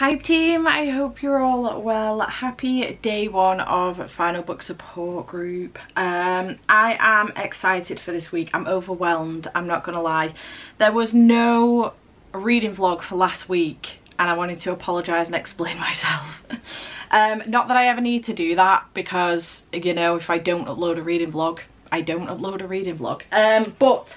Hi team, I hope you're all well. Happy day one of Final Book Support Group. Um, I am excited for this week. I'm overwhelmed, I'm not gonna lie. There was no reading vlog for last week and I wanted to apologise and explain myself. um, not that I ever need to do that because, you know, if I don't upload a reading vlog, I don't upload a reading vlog. Um, but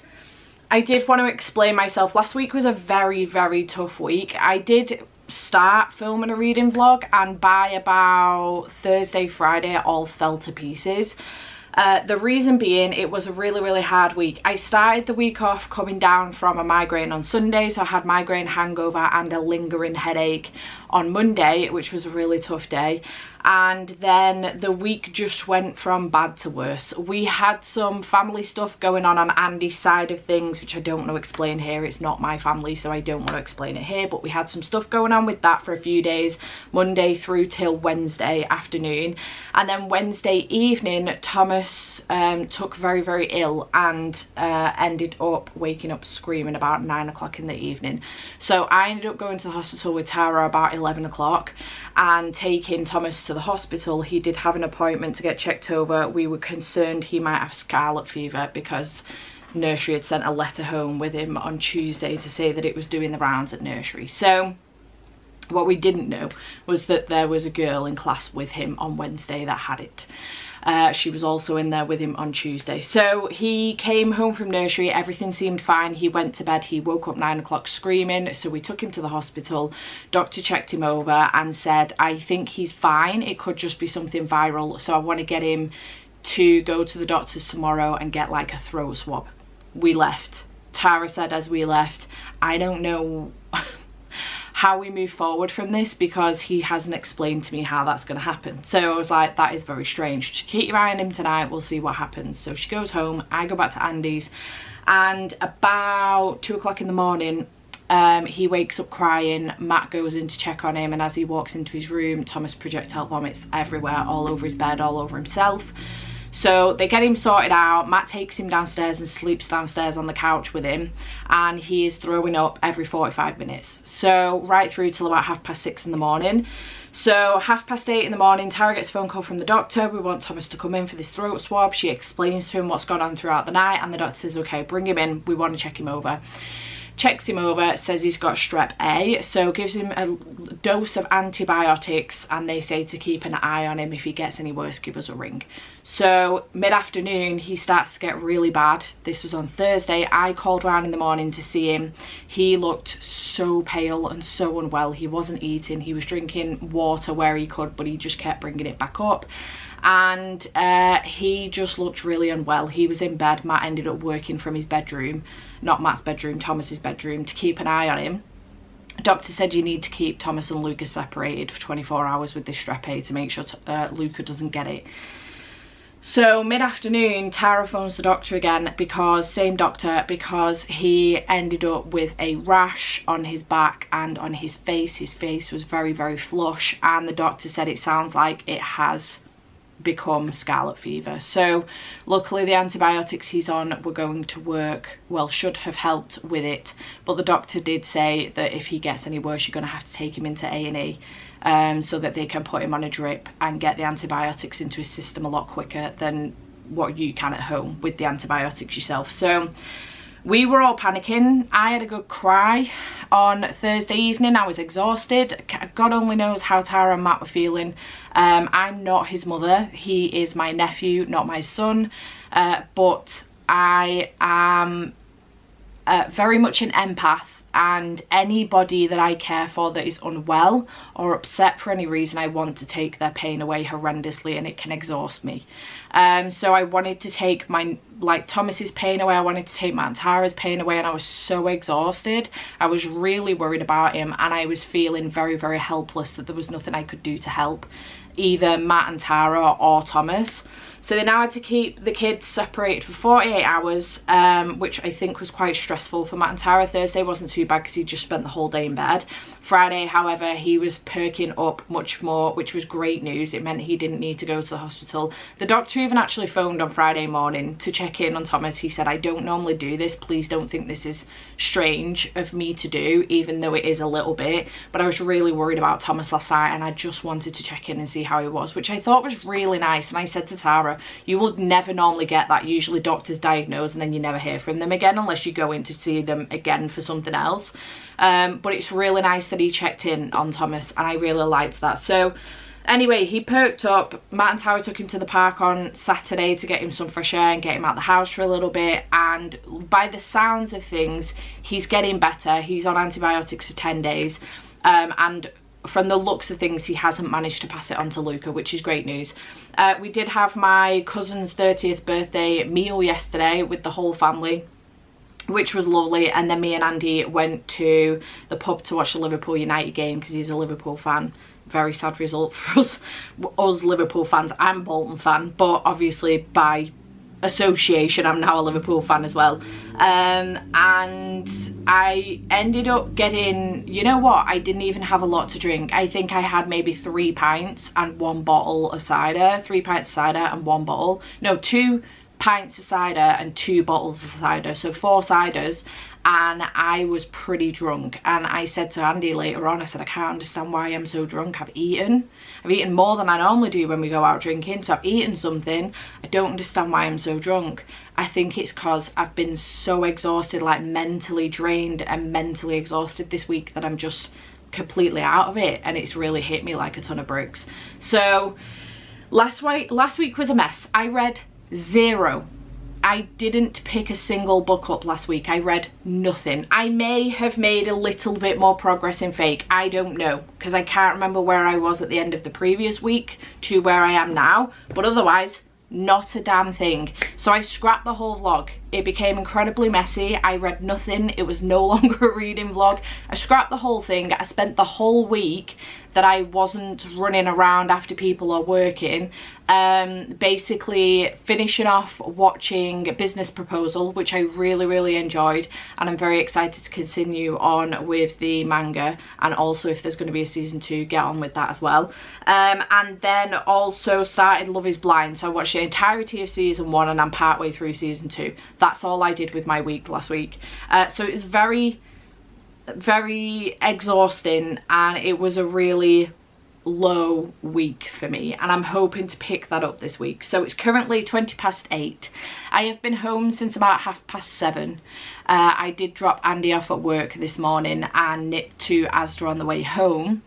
I did want to explain myself. Last week was a very, very tough week. I did start filming a reading vlog and by about Thursday, Friday it all fell to pieces. Uh, the reason being it was a really really hard week. I started the week off coming down from a migraine on Sunday so I had migraine hangover and a lingering headache on Monday which was a really tough day and then the week just went from bad to worse. We had some family stuff going on on Andy's side of things which I don't want to explain here, it's not my family so I don't want to explain it here but we had some stuff going on with that for a few days, Monday through till Wednesday afternoon. And then Wednesday evening Thomas um, took very very ill and uh, ended up waking up screaming about 9 o'clock in the evening. So I ended up going to the hospital with Tara about 11 o'clock and taking Thomas to the hospital he did have an appointment to get checked over. We were concerned he might have scarlet fever because nursery had sent a letter home with him on Tuesday to say that it was doing the rounds at nursery. So what we didn't know was that there was a girl in class with him on Wednesday that had it uh, she was also in there with him on Tuesday. So he came home from nursery, everything seemed fine. He went to bed, he woke up nine o'clock screaming. So we took him to the hospital. Doctor checked him over and said, I think he's fine. It could just be something viral. So I want to get him to go to the doctors tomorrow and get like a throat swab. We left. Tara said as we left, I don't know how we move forward from this because he hasn't explained to me how that's going to happen. So I was like, that is very strange. Keep your eye on him tonight, we'll see what happens. So she goes home, I go back to Andy's and about two o'clock in the morning um, he wakes up crying, Matt goes in to check on him and as he walks into his room, Thomas projectile vomits everywhere, all over his bed, all over himself. So they get him sorted out. Matt takes him downstairs and sleeps downstairs on the couch with him. And he is throwing up every 45 minutes. So right through till about half past six in the morning. So half past eight in the morning, Tara gets a phone call from the doctor. We want Thomas to come in for this throat swab. She explains to him what's gone on throughout the night. And the doctor says, okay, bring him in. We want to check him over checks him over, says he's got strep A, so gives him a dose of antibiotics and they say to keep an eye on him. If he gets any worse, give us a ring. So mid-afternoon, he starts to get really bad. This was on Thursday. I called round in the morning to see him. He looked so pale and so unwell. He wasn't eating. He was drinking water where he could, but he just kept bringing it back up and uh, he just looked really unwell. He was in bed. Matt ended up working from his bedroom, not Matt's bedroom, Thomas's bedroom, to keep an eye on him. Doctor said you need to keep Thomas and Luca separated for 24 hours with this strep A to make sure uh, Luca doesn't get it. So mid-afternoon, Tara phones the doctor again because, same doctor, because he ended up with a rash on his back and on his face. His face was very, very flush and the doctor said it sounds like it has become scarlet fever. So luckily the antibiotics he's on were going to work, well should have helped with it, but the doctor did say that if he gets any worse you're going to have to take him into A&E um, so that they can put him on a drip and get the antibiotics into his system a lot quicker than what you can at home with the antibiotics yourself. So we were all panicking. I had a good cry on Thursday evening. I was exhausted. God only knows how Tara and Matt were feeling. Um, I'm not his mother. He is my nephew, not my son. Uh, but I am uh, very much an empath and anybody that I care for that is unwell or upset for any reason I want to take their pain away horrendously and it can exhaust me um, so I wanted to take my like Thomas's pain away I wanted to take Matt and Tara's pain away and I was so exhausted I was really worried about him and I was feeling very very helpless that there was nothing I could do to help either Matt and Tara or Thomas So they now had to keep the kids separated for 48 hours, um, which I think was quite stressful for Matt and Tara. Thursday wasn't too bad because he just spent the whole day in bed. Friday, however, he was perking up much more, which was great news. It meant he didn't need to go to the hospital. The doctor even actually phoned on Friday morning to check in on Thomas. He said, I don't normally do this. Please don't think this is strange of me to do, even though it is a little bit. But I was really worried about Thomas last night and I just wanted to check in and see how he was, which I thought was really nice. And I said to Tara, you would never normally get that. Usually doctors diagnose and then you never hear from them again unless you go in to see them again for something else um, but it's really nice that he checked in on Thomas and I really liked that. So anyway he perked up. And Tara took him to the park on Saturday to get him some fresh air and get him out the house for a little bit. And by the sounds of things he's getting better. He's on antibiotics for 10 days. Um, and from the looks of things he hasn't managed to pass it on to Luca which is great news. Uh, we did have my cousin's 30th birthday meal yesterday with the whole family which was lovely. And then me and Andy went to the pub to watch the Liverpool United game because he's a Liverpool fan. Very sad result for us us Liverpool fans. I'm Bolton fan but obviously by association I'm now a Liverpool fan as well. Um, and I ended up getting you know what? I didn't even have a lot to drink. I think I had maybe three pints and one bottle of cider three pints of cider and one bottle. No two pints of cider and two bottles of cider, so four ciders, and I was pretty drunk. And I said to Andy later on, I said, I can't understand why I'm so drunk. I've eaten. I've eaten more than I normally do when we go out drinking, so I've eaten something. I don't understand why I'm so drunk. I think it's because I've been so exhausted, like mentally drained and mentally exhausted this week that I'm just completely out of it and it's really hit me like a ton of bricks. So last week, last week was a mess. I read Zero. I didn't pick a single book up last week. I read nothing. I may have made a little bit more progress in fake. I don't know because I can't remember where I was at the end of the previous week to where I am now. But otherwise, not a damn thing. So I scrapped the whole vlog. It became incredibly messy. I read nothing. It was no longer a reading vlog. I scrapped the whole thing. I spent the whole week that I wasn't running around after people are working um, basically finishing off watching Business Proposal, which I really, really enjoyed. And I'm very excited to continue on with the manga. And also if there's going to be a season two, get on with that as well. Um, and then also started Love is Blind. So I watched the entirety of season one and I'm partway through season two. That's all I did with my week last week. Uh, so it was very, very exhausting and it was a really low week for me and I'm hoping to pick that up this week. So it's currently 20 past 8. I have been home since about half past 7. Uh, I did drop Andy off at work this morning and nipped to Asda on the way home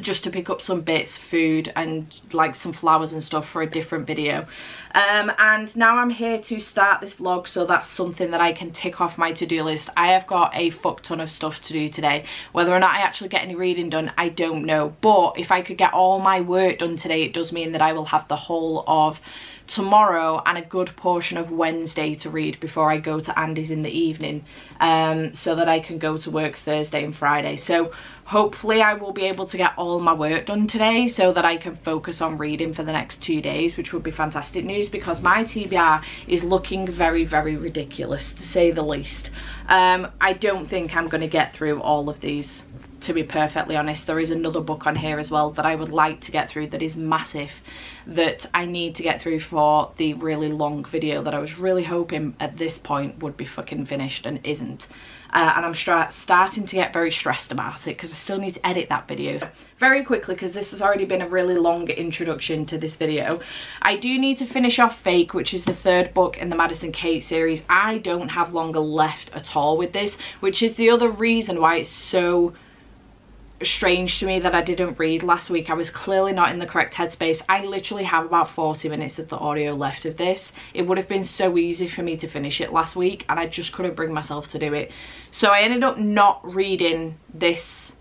just to pick up some bits, food and like some flowers and stuff for a different video. Um, and now I'm here to start this vlog so that's something that I can tick off my to-do list. I have got a fuck ton of stuff to do today. Whether or not I actually get any reading done, I don't know. But if I could get all my work done today, it does mean that I will have the whole of tomorrow and a good portion of Wednesday to read before I go to Andy's in the evening um, so that I can go to work Thursday and Friday. So hopefully I will be able to get all my work done today so that I can focus on reading for the next two days which would be fantastic news because my TBR is looking very very ridiculous to say the least. Um, I don't think I'm going to get through all of these to be perfectly honest. There is another book on here as well that I would like to get through that is massive that I need to get through for the really long video that I was really hoping at this point would be fucking finished and isn't uh, and I'm starting to get very stressed about it because I still need to edit that video. Very quickly, because this has already been a really long introduction to this video, I do need to finish off Fake, which is the third book in the Madison Kate series. I don't have longer left at all with this, which is the other reason why it's so strange to me that I didn't read last week. I was clearly not in the correct headspace. I literally have about 40 minutes of the audio left of this. It would have been so easy for me to finish it last week and I just couldn't bring myself to do it. So I ended up not reading this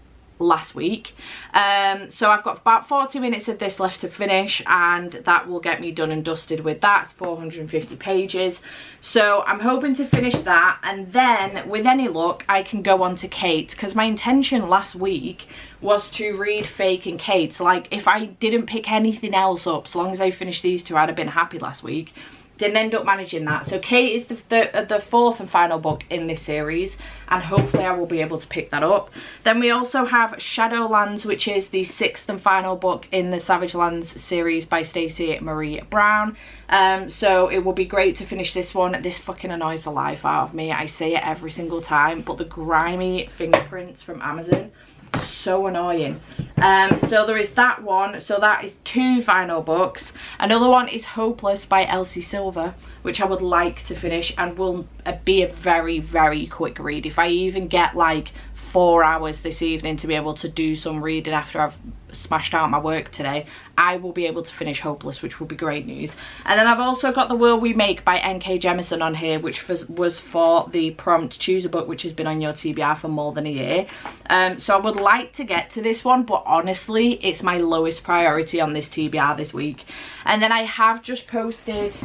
last week. Um, so I've got about 40 minutes of this left to finish and that will get me done and dusted with that. It's 450 pages. So I'm hoping to finish that and then with any luck I can go on to Kate because my intention last week was to read Fake and Kate. Like if I didn't pick anything else up, so long as I finished these two I'd have been happy last week didn't end up managing that. So Kate is the, the, uh, the, fourth and final book in this series and hopefully I will be able to pick that up. Then we also have Shadowlands which is the sixth and final book in the Savage Lands series by Stacey Marie Brown. Um, so it will be great to finish this one. This fucking annoys the life out of me. I say it every single time but the grimy fingerprints from Amazon so annoying. Um, so there is that one. So that is two final books. Another one is hopeless by elsie silver which i would like to finish and will be a very very quick read. If i even get like four hours this evening to be able to do some reading after I've smashed out my work today, I will be able to finish Hopeless, which will be great news. And then I've also got The World We Make by N.K. Jemisin on here, which was, was for the prompt choose a book, which has been on your TBR for more than a year. Um, so I would like to get to this one, but honestly, it's my lowest priority on this TBR this week. And then I have just posted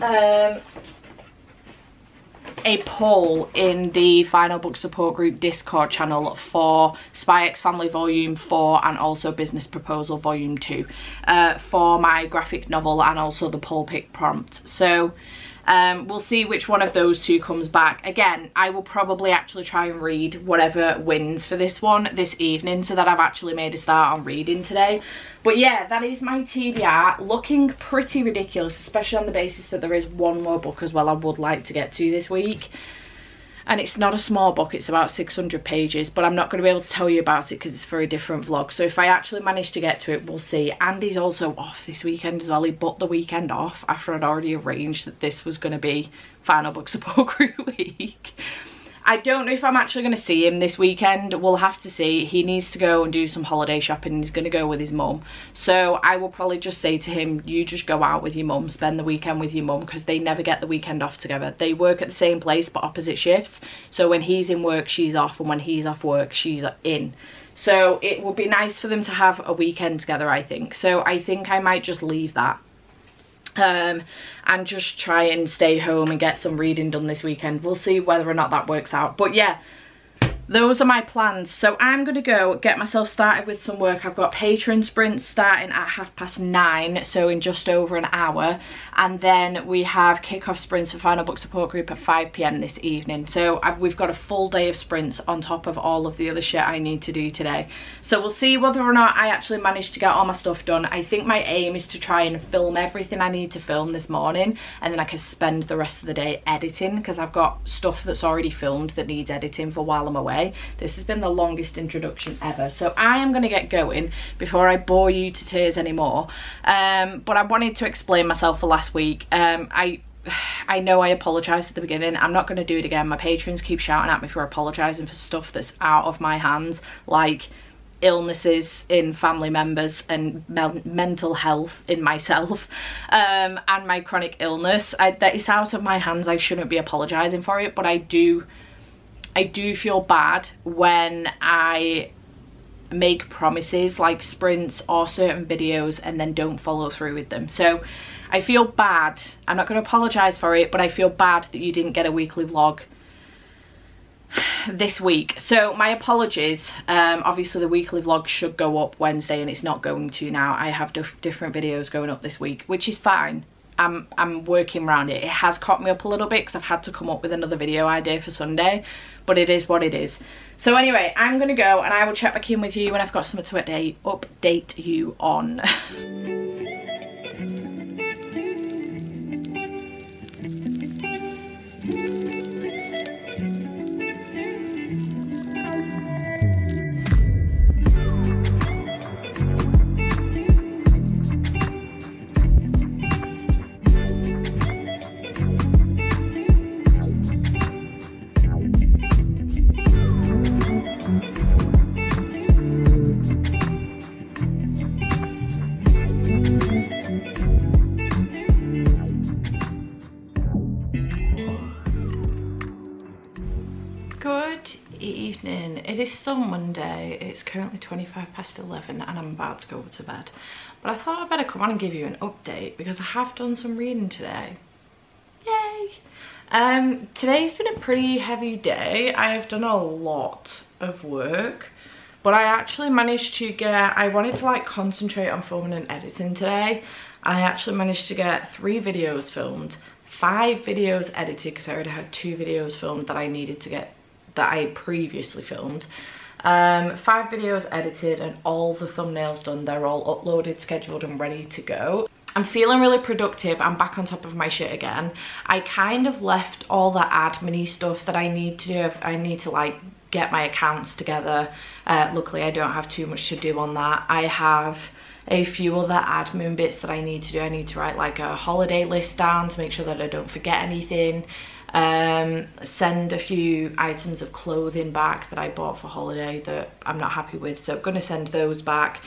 um, a poll in the Final Book Support Group Discord channel for Spy X Family Volume 4 and also Business Proposal Volume 2 uh, for my graphic novel and also the poll pick prompt. So um, we'll see which one of those two comes back. Again, I will probably actually try and read whatever wins for this one this evening so that I've actually made a start on reading today. But yeah, that is my TBR. Looking pretty ridiculous, especially on the basis that there is one more book as well I would like to get to this week and it's not a small book it's about 600 pages but I'm not going to be able to tell you about it because it's for a different vlog. So if I actually manage to get to it we'll see. Andy's also off this weekend as well. He booked the weekend off after I'd already arranged that this was going to be final book support group week I don't know if I'm actually going to see him this weekend. We'll have to see. He needs to go and do some holiday shopping. He's going to go with his mum. So I will probably just say to him, you just go out with your mum, spend the weekend with your mum because they never get the weekend off together. They work at the same place but opposite shifts. So when he's in work, she's off and when he's off work, she's in. So it would be nice for them to have a weekend together, I think. So I think I might just leave that um, and just try and stay home and get some reading done this weekend. We'll see whether or not that works out. But yeah, those are my plans. So i'm gonna go get myself started with some work. I've got Patreon sprints starting at half past nine so in just over an hour. And then we have kick-off sprints for final book support group at 5 p.m this evening. So I've, we've got a full day of sprints on top of all of the other shit i need to do today. So we'll see whether or not i actually manage to get all my stuff done. I think my aim is to try and film everything i need to film this morning and then i can spend the rest of the day editing because i've got stuff that's already filmed that needs editing for while i'm away this has been the longest introduction ever. So I am going to get going before I bore you to tears anymore. Um, but I wanted to explain myself for last week. Um, I I know I apologised at the beginning. I'm not going to do it again. My patrons keep shouting at me for apologising for stuff that's out of my hands, like illnesses in family members and me mental health in myself um, and my chronic illness. I, that is out of my hands. I shouldn't be apologising for it, but I do I do feel bad when I make promises like sprints or certain videos and then don't follow through with them. So I feel bad. I'm not going to apologise for it, but I feel bad that you didn't get a weekly vlog this week. So my apologies. Um, obviously the weekly vlog should go up Wednesday and it's not going to now. I have different videos going up this week, which is fine. I'm, I'm working around it. It has caught me up a little bit because I've had to come up with another video idea for Sunday, but it is what it is. So anyway, I'm going to go and I will check back in with you when I've got something to update, update you on. evening. It is still Monday. It's currently 25 past 11 and I'm about to go to bed. But I thought I'd better come on and give you an update because I have done some reading today. Yay! Um, today's been a pretty heavy day. I have done a lot of work. But I actually managed to get, I wanted to like concentrate on filming and editing today. I actually managed to get three videos filmed, five videos edited because I already had two videos filmed that I needed to get that I previously filmed. Um, five videos edited and all the thumbnails done. They're all uploaded, scheduled and ready to go. I'm feeling really productive. I'm back on top of my shit again. I kind of left all that admin stuff that I need to do. I need to like get my accounts together. Uh, luckily, I don't have too much to do on that. I have a few other admin bits that I need to do. I need to write like a holiday list down to make sure that I don't forget anything um, send a few items of clothing back that I bought for holiday that I'm not happy with. So I'm going to send those back,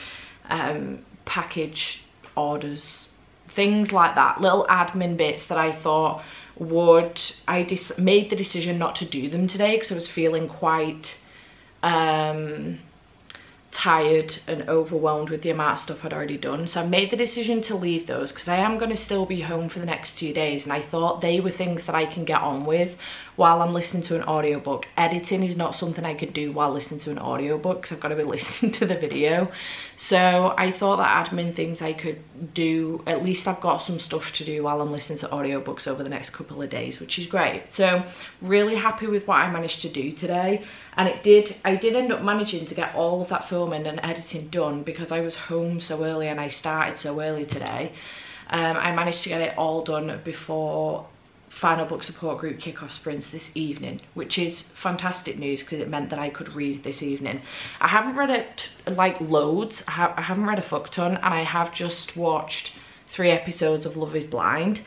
um, package orders, things like that, little admin bits that I thought would, I made the decision not to do them today because I was feeling quite, um, tired and overwhelmed with the amount of stuff I'd already done. So I made the decision to leave those because I am going to still be home for the next two days and I thought they were things that I can get on with while I'm listening to an audiobook. Editing is not something I could do while listening to an audiobook because I've got to be listening to the video. So I thought that admin things I could do, at least I've got some stuff to do while I'm listening to audiobooks over the next couple of days, which is great. So really happy with what I managed to do today. And it did, I did end up managing to get all of that filming and editing done because I was home so early and I started so early today. Um, I managed to get it all done before final book support group kickoff sprints this evening which is fantastic news because it meant that I could read this evening. I haven't read it like loads. I, ha I haven't read a fuck ton and I have just watched three episodes of Love is Blind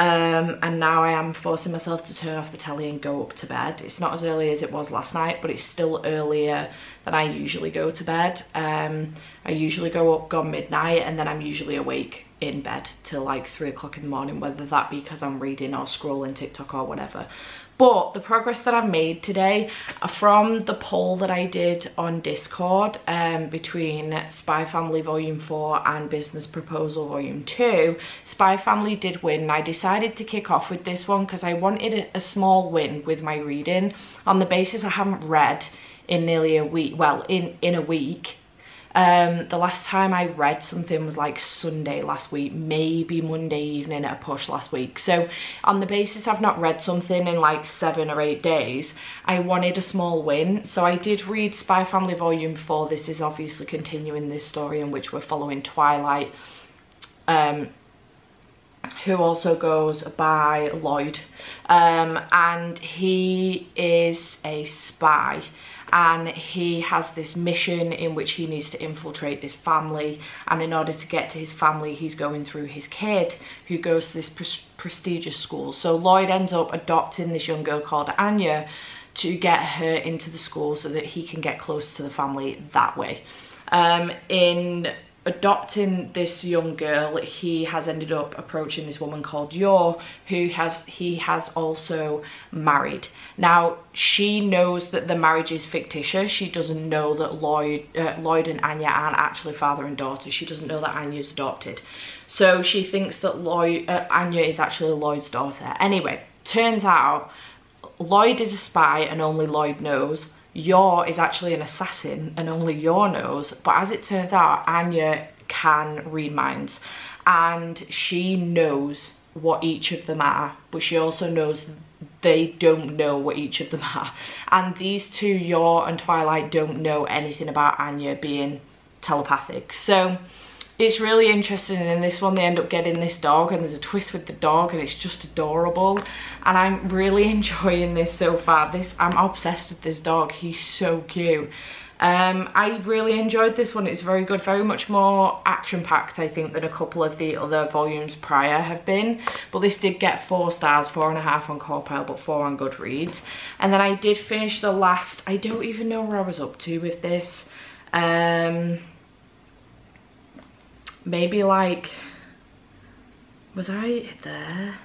um, and now I am forcing myself to turn off the telly and go up to bed. It's not as early as it was last night, but it's still earlier than I usually go to bed. Um, I usually go up gone midnight and then I'm usually awake in bed till like three o'clock in the morning, whether that be because I'm reading or scrolling TikTok or whatever. But the progress that I've made today from the poll that I did on Discord um, between Spy Family Volume 4 and Business Proposal Volume 2, Spy Family did win. I decided to kick off with this one because I wanted a small win with my reading on the basis I haven't read in nearly a week, well, in, in a week um, the last time I read something was like Sunday last week, maybe Monday evening at a push last week. So on the basis I've not read something in like seven or eight days, I wanted a small win. So I did read Spy Family Volume 4. This is obviously continuing this story in which we're following Twilight. Um, who also goes by Loid um, and he is a spy and he has this mission in which he needs to infiltrate this family. And in order to get to his family he's going through his kid who goes to this pre prestigious school. So Loid ends up adopting this young girl called Anya to get her into the school so that he can get close to the family that way. Um, in adopting this young girl he has ended up approaching this woman called Yor who has he has also married. Now she knows that the marriage is fictitious. She doesn't know that Loid uh, Loid and Anya aren't actually father and daughter. She doesn't know that Anya's adopted. So she thinks that Loid uh, Anya is actually Loid's daughter. Anyway turns out Loid is a spy and only Loid knows Yor is actually an assassin and only Yor knows. But as it turns out, Anya can read minds and she knows what each of them are, but she also knows they don't know what each of them are. And these two, Yor and Twilight, don't know anything about Anya being telepathic. So it's really interesting and in this one they end up getting this dog and there's a twist with the dog and it's just adorable. And I'm really enjoying this so far. This I'm obsessed with this dog. He's so cute. Um, I really enjoyed this one. It's very good. Very much more action packed I think than a couple of the other volumes prior have been. But this did get four stars four and a half on CawPile but four on Goodreads. And then I did finish the last I don't even know where I was up to with this. Um maybe like, was I there?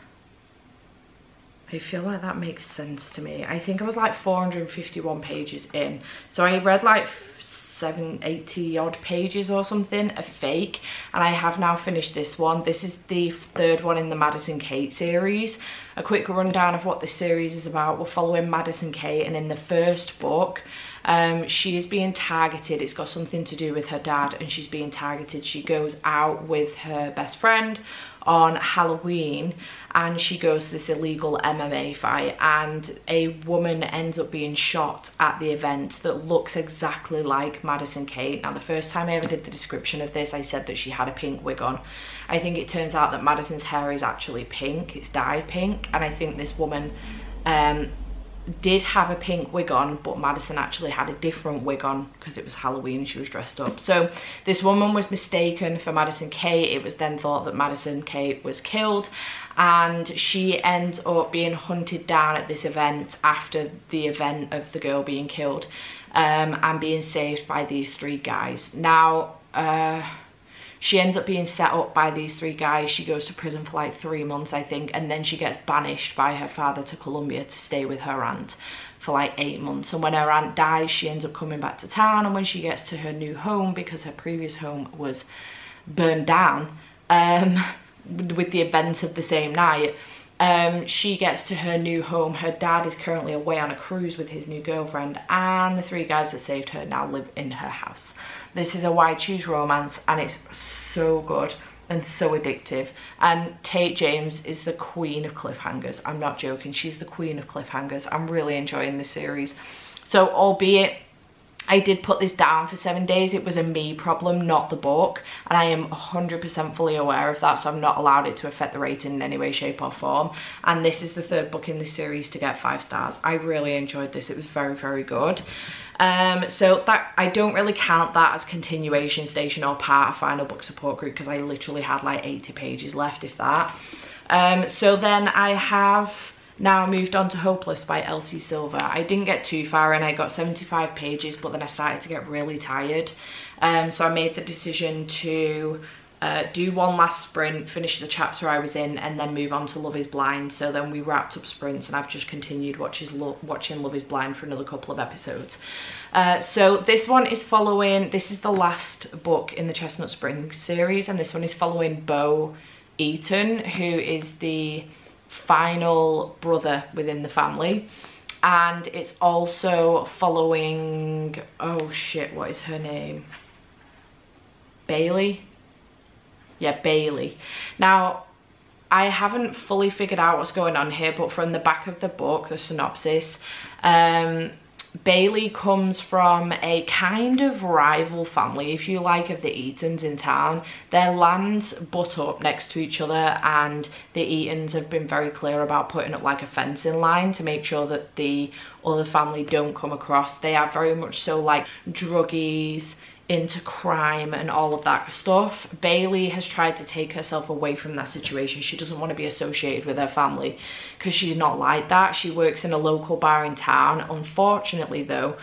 I feel like that makes sense to me. I think I was like 451 pages in. So I read like 780 odd pages or something a fake and I have now finished this one. This is the third one in the Madison Kate series. A quick rundown of what this series is about. We're following Madison Kate and in the first book um, she is being targeted. It's got something to do with her dad and she's being targeted. She goes out with her best friend on Halloween and she goes to this illegal MMA fight and a woman ends up being shot at the event that looks exactly like Madison Kate. Now the first time I ever did the description of this I said that she had a pink wig on. I think it turns out that Madison's hair is actually pink, it's dyed pink and I think this woman um, did have a pink wig on but Madison actually had a different wig on because it was Halloween and she was dressed up. So this woman was mistaken for Madison Kate it was then thought that Madison Kate was killed and she ends up being hunted down at this event after the event of the girl being killed um, and being saved by these three guys. Now uh, she ends up being set up by these three guys. She goes to prison for like three months, I think, and then she gets banished by her father to Colombia to stay with her aunt for like eight months. And when her aunt dies, she ends up coming back to town. And when she gets to her new home, because her previous home was burned down um, with the events of the same night, um, she gets to her new home. Her dad is currently away on a cruise with his new girlfriend, and the three guys that saved her now live in her house. This is a why choose romance and it's so good and so addictive. And Tate James is the queen of cliffhangers. I'm not joking. She's the queen of cliffhangers. I'm really enjoying this series. So albeit I did put this down for seven days. It was a me problem, not the book. And I am 100% fully aware of that, so I'm not allowed it to affect the rating in any way, shape or form. And this is the third book in this series to get five stars. I really enjoyed this. It was very, very good. Um, so that I don't really count that as continuation station or part of final book support group because I literally had like 80 pages left, if that. Um, so then I have now I moved on to Hopeless by Elsie Silver. I didn't get too far and I got 75 pages, but then I started to get really tired. Um, so I made the decision to uh, do one last sprint, finish the chapter I was in, and then move on to Love is Blind. So then we wrapped up sprints, and I've just continued lo watching Love is Blind for another couple of episodes. Uh, so this one is following, this is the last book in the Chestnut Springs series, and this one is following Beau Eaton, who is the final brother within the family. And it's also following, oh shit, what is her name? Bailey? yeah, Bailey. Now, I haven't fully figured out what's going on here, but from the back of the book, the synopsis, um, Bailey comes from a kind of rival family, if you like, of the Eatons in town. Their lands butt up next to each other and the Eatons have been very clear about putting up like a fencing line to make sure that the other family don't come across. They are very much so like druggies, into crime and all of that stuff. Bailey has tried to take herself away from that situation. She doesn't want to be associated with her family because she's not like that. She works in a local bar in town. Unfortunately though,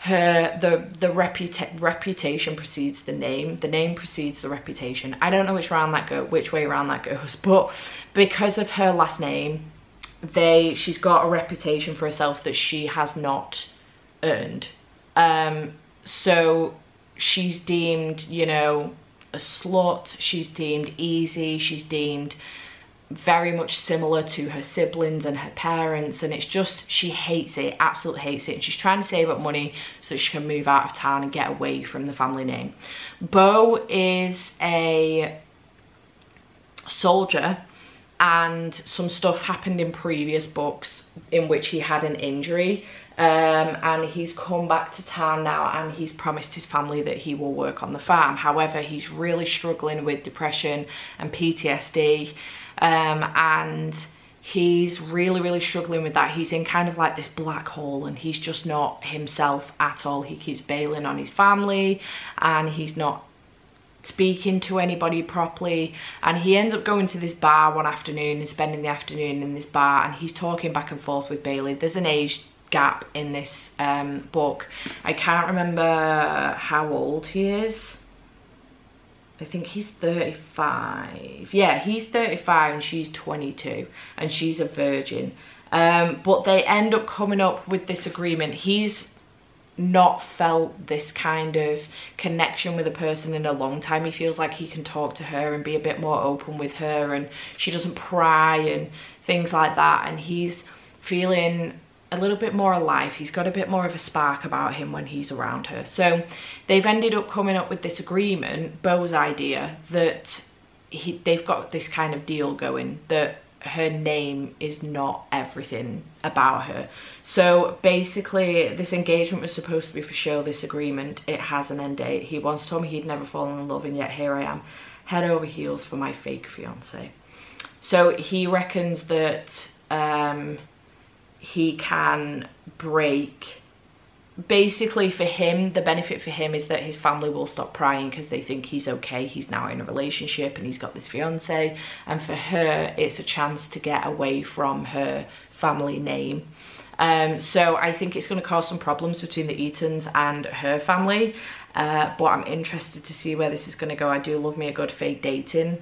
her the the reputa reputation precedes the name the name precedes the reputation i don't know which round that go which way around that goes but because of her last name they she's got a reputation for herself that she has not earned um so she's deemed, you know, a slut, she's deemed easy, she's deemed very much similar to her siblings and her parents. And it's just she hates it. Absolutely hates it. And she's trying to save up money so she can move out of town and get away from the family name. Beau is a soldier and some stuff happened in previous books in which he had an injury um, and he's come back to town now and he's promised his family that he will work on the farm. However, he's really struggling with depression and PTSD um, and he's really, really struggling with that. He's in kind of like this black hole and he's just not himself at all. He keeps bailing on his family and he's not speaking to anybody properly and he ends up going to this bar one afternoon and spending the afternoon in this bar and he's talking back and forth with Bailey. There's an age gap in this um, book. I can't remember how old he is. I think he's 35. Yeah, he's 35 and she's 22 and she's a virgin. Um, but they end up coming up with this agreement. He's not felt this kind of connection with a person in a long time. He feels like he can talk to her and be a bit more open with her and she doesn't pry and things like that. And he's feeling a little bit more alive. He's got a bit more of a spark about him when he's around her. So they've ended up coming up with this agreement, Beau's idea, that he, they've got this kind of deal going that her name is not everything about her. So basically this engagement was supposed to be for show, this agreement, it has an end date. He once told me he'd never fallen in love and yet here I am, head over heels for my fake fiance. So he reckons that um, he can break basically for him the benefit for him is that his family will stop prying because they think he's okay he's now in a relationship and he's got this fiance. And for her it's a chance to get away from her family name. Um, so I think it's going to cause some problems between the Eatons and her family uh, but I'm interested to see where this is going to go. I do love me a good fake dating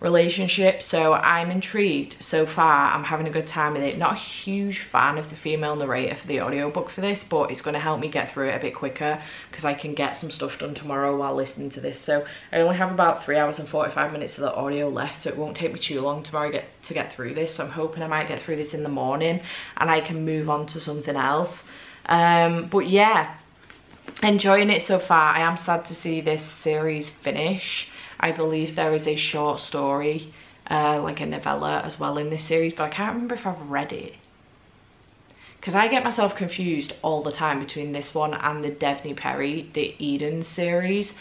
relationship so i'm intrigued so far. I'm having a good time with it. Not a huge fan of the female narrator for the audiobook for this but it's going to help me get through it a bit quicker because i can get some stuff done tomorrow while listening to this. So i only have about three hours and 45 minutes of the audio left so it won't take me too long tomorrow to get to get through this. So i'm hoping i might get through this in the morning and i can move on to something else. Um but yeah enjoying it so far. I am sad to see this series finish I believe there is a short story, uh, like a novella as well in this series, but I can't remember if I've read it. Because I get myself confused all the time between this one and the Devney Perry, the Eden series.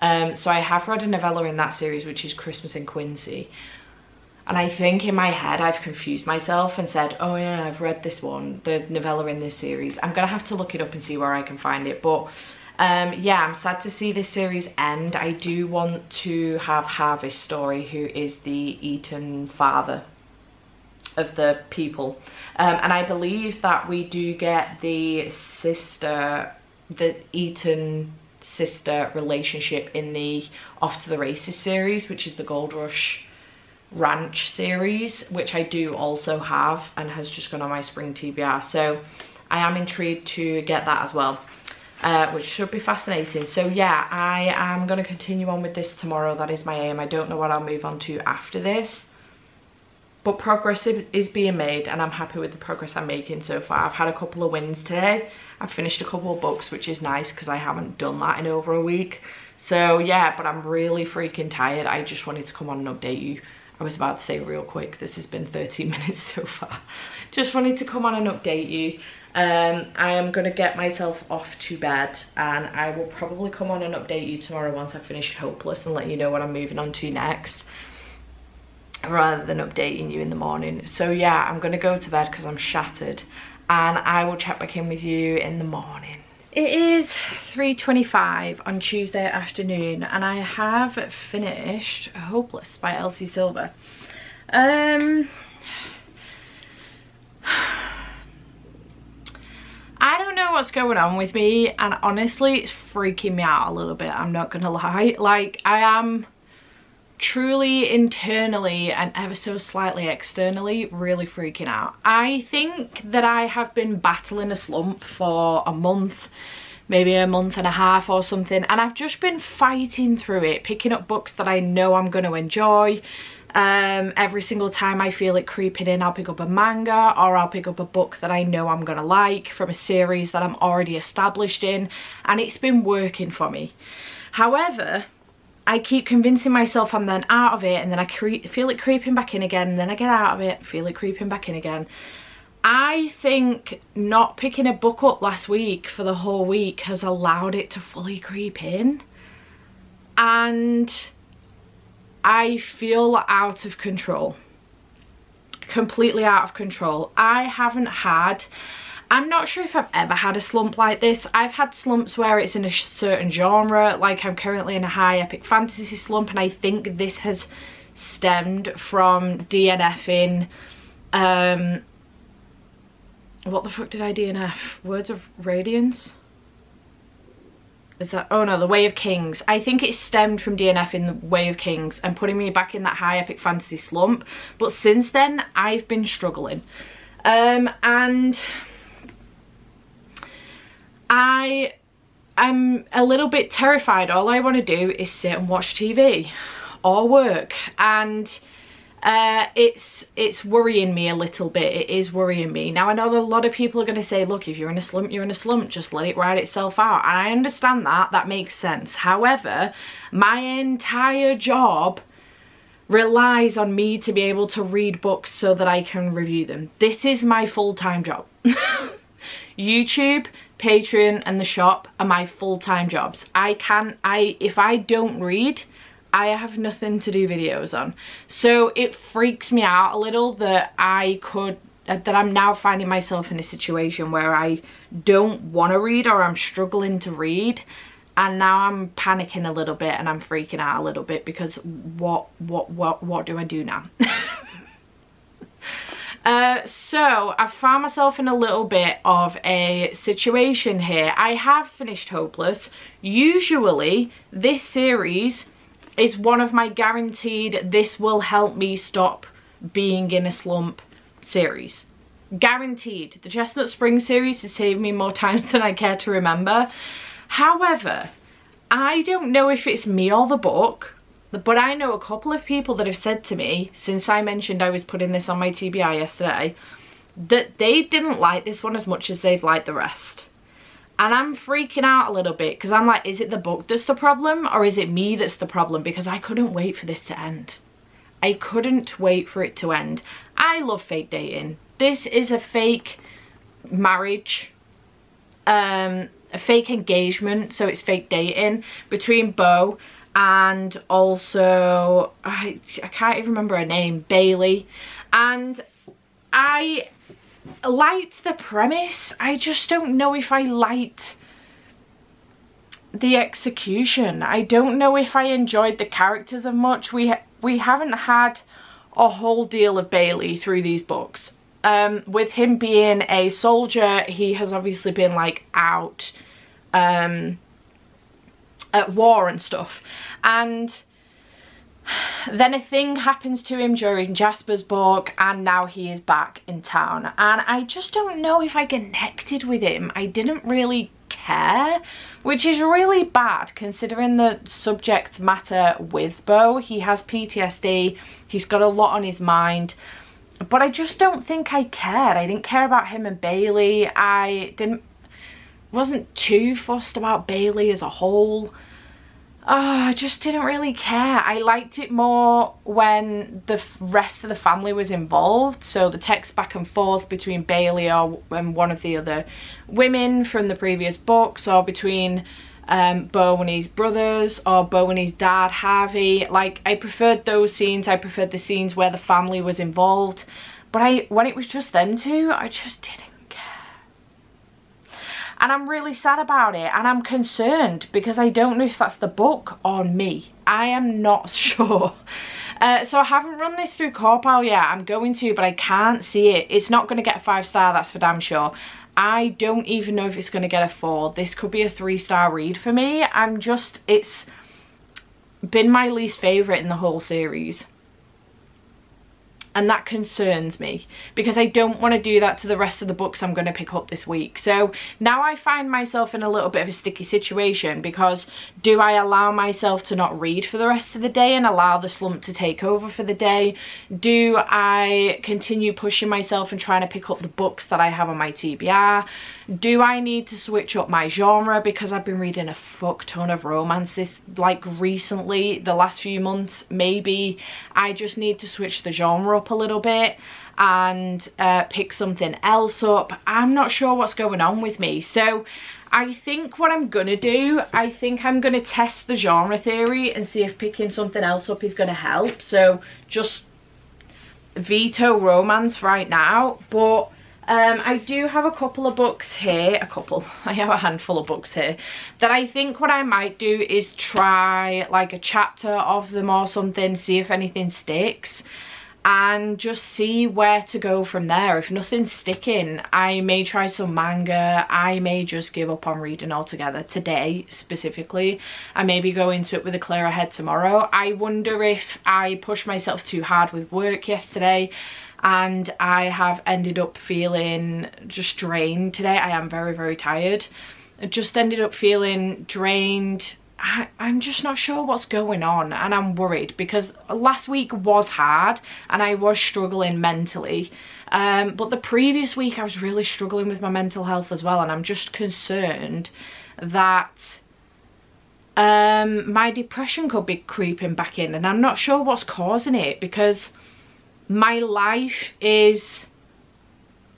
Um, so I have read a novella in that series, which is Christmas in Quincy. And I think in my head I've confused myself and said, oh yeah, I've read this one, the novella in this series. I'm going to have to look it up and see where I can find it. But um, yeah, I'm sad to see this series end. I do want to have Harvey's story, who is the Eaton father of the people. Um, and I believe that we do get the sister, the Eaton sister relationship in the Off to the Races series, which is the Gold Rush Ranch series, which I do also have and has just gone on my spring TBR. So I am intrigued to get that as well uh, which should be fascinating. So yeah, I am going to continue on with this tomorrow. That is my aim. I don't know what I'll move on to after this. But progress is being made and I'm happy with the progress I'm making so far. I've had a couple of wins today. I've finished a couple of books, which is nice because I haven't done that in over a week. So yeah, but I'm really freaking tired. I just wanted to come on and update you. I was about to say real quick, this has been 13 minutes so far. Just wanted to come on and update you. Um, I am going to get myself off to bed and I will probably come on and update you tomorrow once I finish Hopeless and let you know what I'm moving on to next rather than updating you in the morning. So yeah, I'm going to go to bed because I'm shattered and I will check back in with you in the morning. It is 3.25 on Tuesday afternoon and I have finished Hopeless by Elsie Silver. Um, I don't know what's going on with me and honestly it's freaking me out a little bit, I'm not gonna lie. Like I am truly internally and ever so slightly externally really freaking out. I think that I have been battling a slump for a month, maybe a month and a half or something and I've just been fighting through it, picking up books that I know I'm going to enjoy, um, every single time I feel it creeping in, I'll pick up a manga or I'll pick up a book that I know I'm going to like from a series that I'm already established in and it's been working for me. However, I keep convincing myself I'm then out of it and then I feel it creeping back in again and then I get out of it, feel it creeping back in again. I think not picking a book up last week for the whole week has allowed it to fully creep in. And I feel out of control. Completely out of control. I haven't had... I'm not sure if I've ever had a slump like this. I've had slumps where it's in a certain genre, like I'm currently in a high epic fantasy slump, and I think this has stemmed from DNFing, um, what the fuck did I DNF? Words of Radiance? Is that oh no the way of kings i think it stemmed from dnf in the way of kings and putting me back in that high epic fantasy slump but since then i've been struggling Um, and I am a little bit terrified. All I want to do is sit and watch TV or work. And uh, it's it's worrying me a little bit. It is worrying me. Now I know a lot of people are going to say, look, if you're in a slump, you're in a slump. Just let it ride itself out. And I understand that. That makes sense. However, my entire job relies on me to be able to read books so that I can review them. This is my full-time job. YouTube, Patreon and the shop are my full-time jobs. I can, I if I don't read, I have nothing to do videos on. So it freaks me out a little that I could, that I'm now finding myself in a situation where I don't want to read or I'm struggling to read. And now I'm panicking a little bit and I'm freaking out a little bit because what, what, what, what do I do now? Uh, so I found myself in a little bit of a situation here. I have finished Hopeless. Usually this series is one of my guaranteed this will help me stop being in a slump series. Guaranteed. The Chestnut Spring series has saved me more times than I care to remember. However, I don't know if it's me or the book, but I know a couple of people that have said to me, since I mentioned I was putting this on my TBI yesterday, that they didn't like this one as much as they've liked the rest and I'm freaking out a little bit because I'm like, is it the book that's the problem or is it me that's the problem? Because I couldn't wait for this to end. I couldn't wait for it to end. I love fake dating. This is a fake marriage, um, a fake engagement, so it's fake dating between Beau and also, I, I can't even remember her name, Bailey. And I liked the premise. I just don't know if I liked the execution. I don't know if I enjoyed the characters as much. We we haven't had a whole deal of Bailey through these books. Um, with him being a soldier, he has obviously been like out um, at war and stuff. And then a thing happens to him during Jasper's book and now he is back in town and I just don't know if I connected with him. I didn't really care, which is really bad considering the subject matter with Beau. He has PTSD, he's got a lot on his mind, but I just don't think I cared. I didn't care about him and Bailey. I didn't wasn't too fussed about Bailey as a whole oh, I just didn't really care. I liked it more when the rest of the family was involved. So the text back and forth between Bailey or and one of the other women from the previous books or between um, Beau and his brothers or Beau and his dad, Harvey. Like, I preferred those scenes. I preferred the scenes where the family was involved. But I, when it was just them two, I just didn't and I'm really sad about it and I'm concerned because I don't know if that's the book or me. I am not sure. Uh, so I haven't run this through CAWPILE yet. I'm going to, but I can't see it. It's not going to get a five star, that's for damn sure. I don't even know if it's going to get a four. This could be a three star read for me. I'm just, it's been my least favourite in the whole series and that concerns me because I don't want to do that to the rest of the books I'm going to pick up this week. So now I find myself in a little bit of a sticky situation because do I allow myself to not read for the rest of the day and allow the slump to take over for the day? Do I continue pushing myself and trying to pick up the books that I have on my TBR? Do I need to switch up my genre because I've been reading a fuck ton of romance this like recently, the last few months? Maybe I just need to switch the genre up a little bit and uh, pick something else up. I'm not sure what's going on with me. So I think what I'm gonna do, I think I'm gonna test the genre theory and see if picking something else up is gonna help. So just veto romance right now. But um, I do have a couple of books here, a couple, I have a handful of books here, that I think what I might do is try like a chapter of them or something, see if anything sticks and just see where to go from there. If nothing's sticking, I may try some manga. I may just give up on reading altogether today specifically. I maybe go into it with a clearer head tomorrow. I wonder if I pushed myself too hard with work yesterday and I have ended up feeling just drained today. I am very, very tired. I just ended up feeling drained. I, I'm just not sure what's going on and I'm worried because last week was hard and I was struggling mentally. Um, but the previous week I was really struggling with my mental health as well and I'm just concerned that um, my depression could be creeping back in and I'm not sure what's causing it because my life is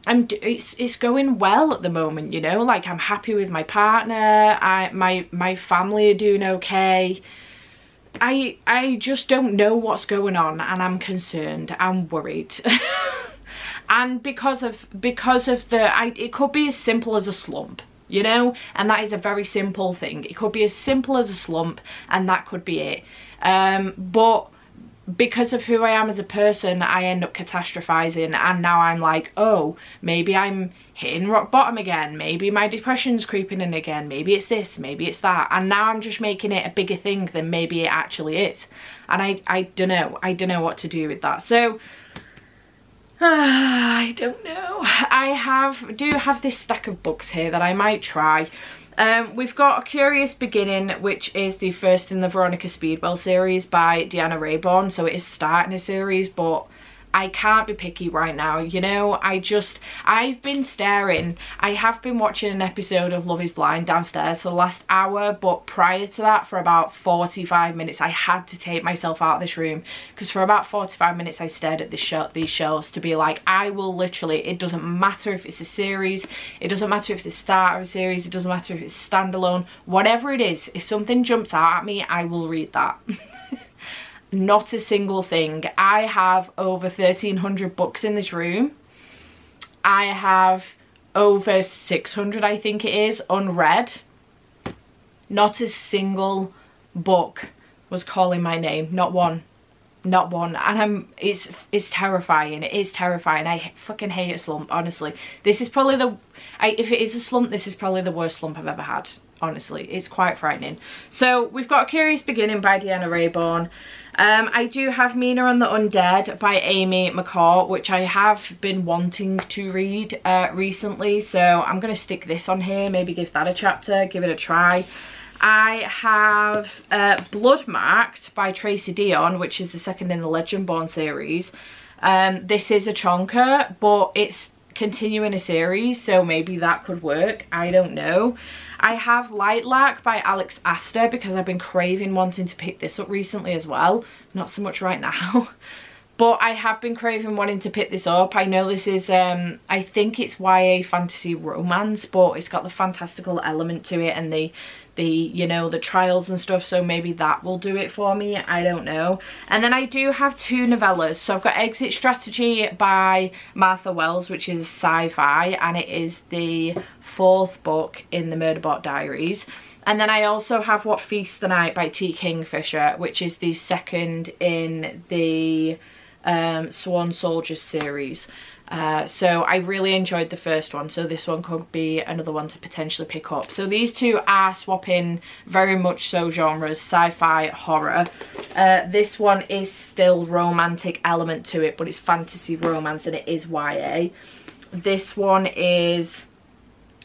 I'm it's it's going well at the moment, you know, like I'm happy with my partner, I my my family are doing okay. I I just don't know what's going on and I'm concerned. I'm worried. and because of because of the I it could be as simple as a slump you know and that is a very simple thing it could be as simple as a slump and that could be it um but because of who I am as a person, I end up catastrophizing and now I'm like, oh, maybe I'm hitting rock bottom again. Maybe my depression's creeping in again. Maybe it's this, maybe it's that. And now I'm just making it a bigger thing than maybe it actually is. And I, I don't know. I don't know what to do with that. So, uh, I don't know. I have do have this stack of books here that I might try. Um, we've got A Curious Beginning, which is the first in the Veronica Speedwell series by Deanna Raybourn. So it is starting a series, but I can't be picky right now, you know, I just, I've been staring, I have been watching an episode of Love is Blind downstairs for the last hour, but prior to that, for about 45 minutes, I had to take myself out of this room, because for about 45 minutes I stared at this show, these shows to be like, I will literally, it doesn't matter if it's a series, it doesn't matter if it's the start of a series, it doesn't matter if it's standalone, whatever it is, if something jumps out at me, I will read that. not a single thing. I have over 1300 books in this room. I have over 600 I think it is unread. Not a single book was calling my name, not one. Not one, and I'm. It's it's terrifying. It is terrifying. I fucking hate a slump. Honestly, this is probably the. I, if it is a slump, this is probably the worst slump I've ever had honestly it's quite frightening so we've got curious beginning by deanna raybourn um, I do have Mina and the Undead by Amy McCaw, which I have been wanting to read uh, recently. So I'm going to stick this on here, maybe give that a chapter, give it a try. I have uh, Blood Marked by Tracy Deonn, which is the second in the Legendborn series. Um, this is a chonker, but it's continuing a series, so maybe that could work. I don't know. I have Lightlark by Alex Aster because I've been craving wanting to pick this up recently as well. Not so much right now. but I have been craving wanting to pick this up. I know this is, um, I think it's YA fantasy romance, but it's got the fantastical element to it and the the you know the trials and stuff so maybe that will do it for me i don't know and then i do have two novellas so i've got exit strategy by martha wells which is sci-fi and it is the fourth book in the murderbot diaries and then I also have What Feasts the Night by T. Kingfisher, which is the second in the um, Sworn Soldiers series. Uh, so I really enjoyed the first one, so this one could be another one to potentially pick up. So these two are swapping very much so genres, sci-fi, horror. Uh, this one is still romantic element to it, but it's fantasy romance and it is YA. This one is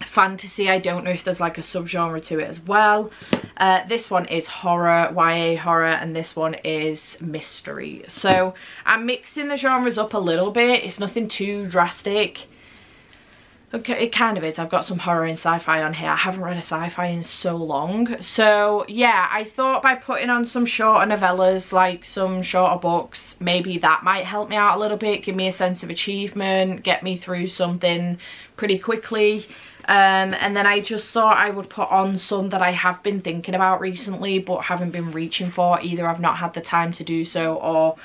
fantasy. I don't know if there's like a subgenre to it as well. Uh, this one is horror ya horror and this one is mystery. So i'm mixing the genres up a little bit. It's nothing too drastic. Okay it kind of is. I've got some horror and sci-fi on here. I haven't read a sci-fi in so long. So yeah i thought by putting on some shorter novellas like some shorter books maybe that might help me out a little bit give me a sense of achievement get me through something pretty quickly um, and then I just thought I would put on some that I have been thinking about recently but haven't been reaching for. Either I've not had the time to do so or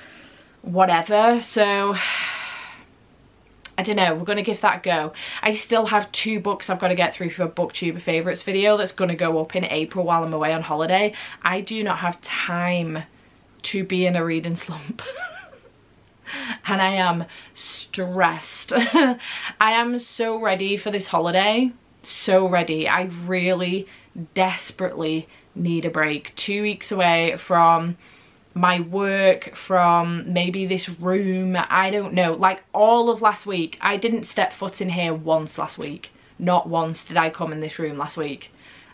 whatever. So I don't know, we're going to give that a go. I still have two books I've got to get through for a booktuber favourites video that's going to go up in April while I'm away on holiday. I do not have time to be in a reading slump. and I am stressed. I am so ready for this holiday. So ready. I really desperately need a break. Two weeks away from my work, from maybe this room, I don't know. Like all of last week, I didn't step foot in here once last week. Not once did I come in this room last week.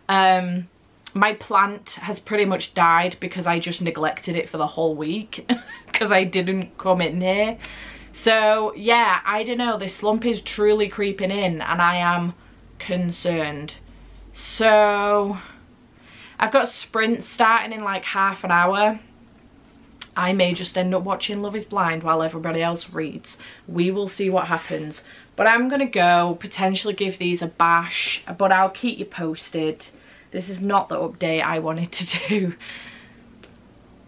Um, my plant has pretty much died because I just neglected it for the whole week because I didn't come in here. So yeah, I don't know, this slump is truly creeping in and I am concerned. So I've got sprint starting in like half an hour. I may just end up watching Love is Blind while everybody else reads. We will see what happens. But I'm going to go, potentially give these a bash, but I'll keep you posted. This is not the update I wanted to do.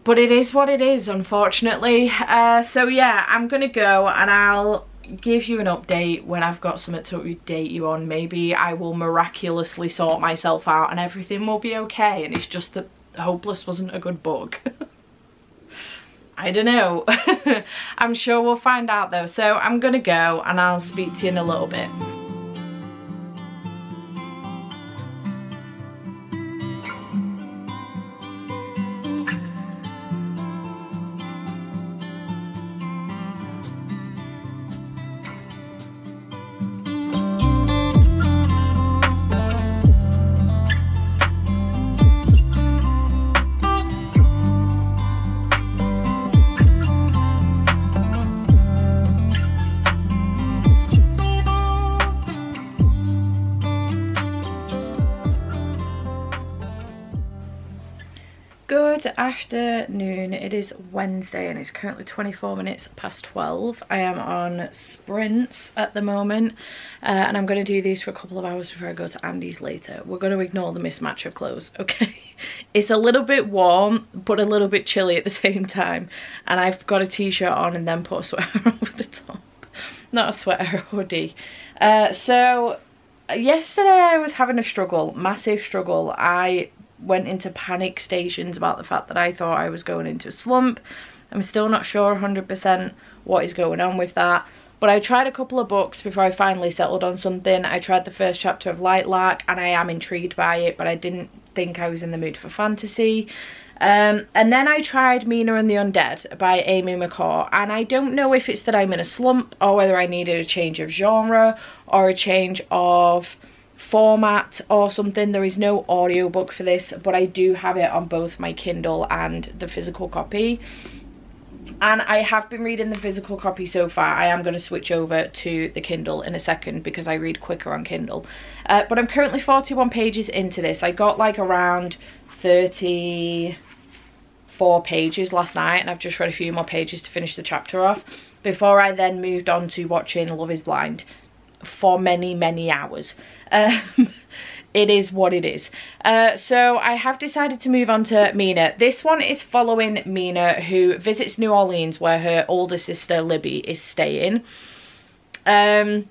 But it is what it is, unfortunately. Uh, so yeah, I'm going to go and I'll give you an update when I've got something to update you on. Maybe I will miraculously sort myself out and everything will be okay. And it's just that Hopeless wasn't a good book. I don't know. I'm sure we'll find out though. So I'm gonna go and I'll speak to you in a little bit. Wednesday and it's currently 24 minutes past 12. I am on sprints at the moment uh, and I'm going to do these for a couple of hours before I go to Andy's later. We're going to ignore the mismatch of clothes, okay? It's a little bit warm but a little bit chilly at the same time and I've got a t-shirt on and then put a sweater over the top. Not a sweater, hoodie. Uh, so yesterday I was having a struggle, massive struggle. I went into panic stations about the fact that I thought I was going into a slump. I'm still not sure 100% what is going on with that. But I tried a couple of books before I finally settled on something. I tried the first chapter of Lightlark and I am intrigued by it, but I didn't think I was in the mood for fantasy. Um, and then I tried Mina and the Undead by Amy McCaw and I don't know if it's that I'm in a slump or whether I needed a change of genre or a change of format or something. There is no audiobook for this, but I do have it on both my Kindle and the physical copy. And I have been reading the physical copy so far. I am going to switch over to the Kindle in a second because I read quicker on Kindle. Uh, but I'm currently 41 pages into this. I got like around 34 pages last night and I've just read a few more pages to finish the chapter off before I then moved on to watching Love is Blind for many, many hours. Um, it is what it is. Uh, so I have decided to move on to Mina. This one is following Mina who visits New Orleans where her older sister Libby is staying. Um,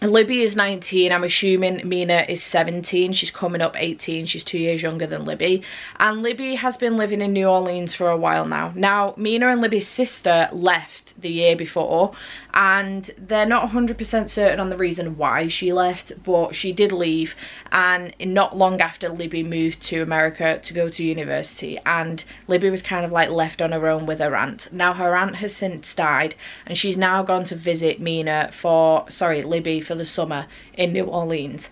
Libby is 19, I'm assuming Mina is 17, she's coming up 18, she's two years younger than Libby. And Libby has been living in New Orleans for a while now. Now, Mina and Libby's sister left the year before and they're not 100% certain on the reason why she left, but she did leave and not long after Libby moved to America to go to university and Libby was kind of like left on her own with her aunt. Now her aunt has since died and she's now gone to visit Mina for, sorry, Libby for the summer in New Orleans.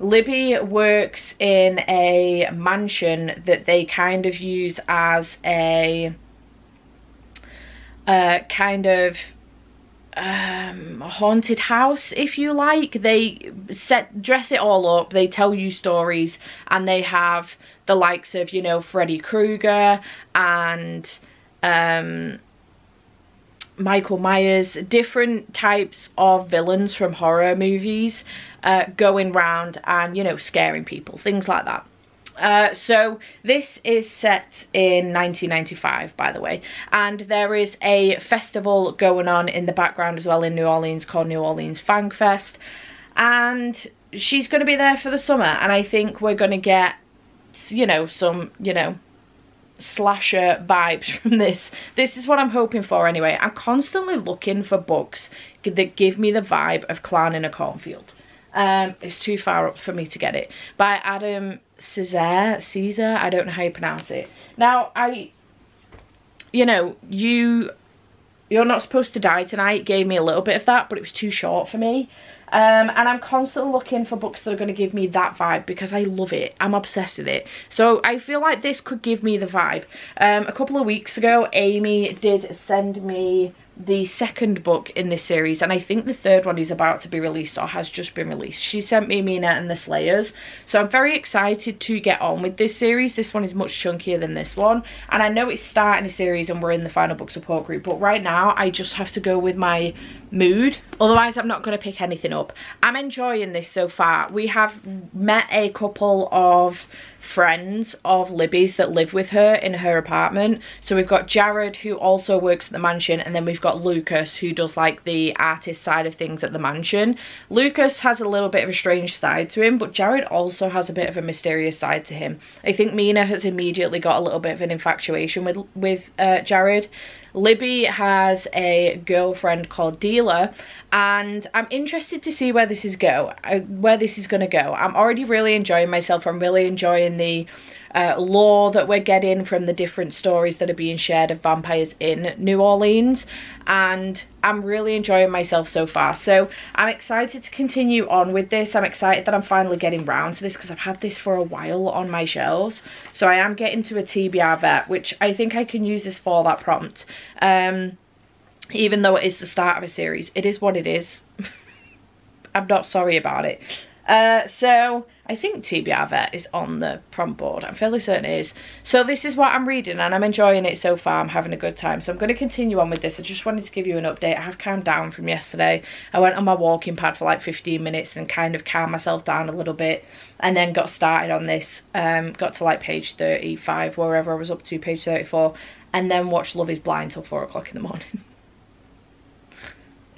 Libby works in a mansion that they kind of use as a kind of um, haunted house, if you like. They set dress it all up, they tell you stories, and they have the likes of, you know, Freddy Krueger and um, Michael Myers, different types of villains from horror movies uh, going round and, you know, scaring people, things like that. Uh, so this is set in 1995 by the way and there is a festival going on in the background as well in New Orleans called New Orleans Fang Fest and she's going to be there for the summer and I think we're going to get you know some you know slasher vibes from this. This is what I'm hoping for anyway. I'm constantly looking for books that give me the vibe of Clown in a Cornfield. Um, it's too far up for me to get it. By Adam Caesar, Caesar, I don't know how you pronounce it. Now, I you know, you you're not supposed to die tonight gave me a little bit of that, but it was too short for me. Um, and I'm constantly looking for books that are going to give me that vibe because I love it. I'm obsessed with it. So I feel like this could give me the vibe. Um, a couple of weeks ago, Amy did send me the second book in this series and I think the third one is about to be released or has just been released. She sent me Mina and the Slayers so I'm very excited to get on with this series. This one is much chunkier than this one and I know it's starting a series and we're in the final book support group but right now I just have to go with my mood otherwise I'm not going to pick anything up. I'm enjoying this so far. We have met a couple of friends of Libby's that live with her in her apartment. So we've got Jared who also works at the mansion and then we've got Lucas who does like the artist side of things at the mansion. Lucas has a little bit of a strange side to him but Jared also has a bit of a mysterious side to him. I think Mina has immediately got a little bit of an infatuation with, with uh, Jared Libby has a girlfriend called Dealer and I'm interested to see where this is go, uh, where this is going to go. I'm already really enjoying myself. I'm really enjoying the uh, lore that we're getting from the different stories that are being shared of vampires in New Orleans and I'm really enjoying myself so far. So I'm excited to continue on with this. I'm excited that I'm finally getting round to this because I've had this for a while on my shelves. So I am getting to a TBR vet which I think I can use this for that prompt. Um, even though it is the start of a series it is what it is. I'm not sorry about it. Uh, so I think TBR is on the prom board. I'm fairly certain it is. So this is what I'm reading and I'm enjoying it so far. I'm having a good time. So I'm going to continue on with this. I just wanted to give you an update. I have calmed down from yesterday. I went on my walking pad for like 15 minutes and kind of calmed myself down a little bit and then got started on this. Um, got to like page 35, wherever I was up to, page 34 and then watched Love is Blind till 4 o'clock in the morning.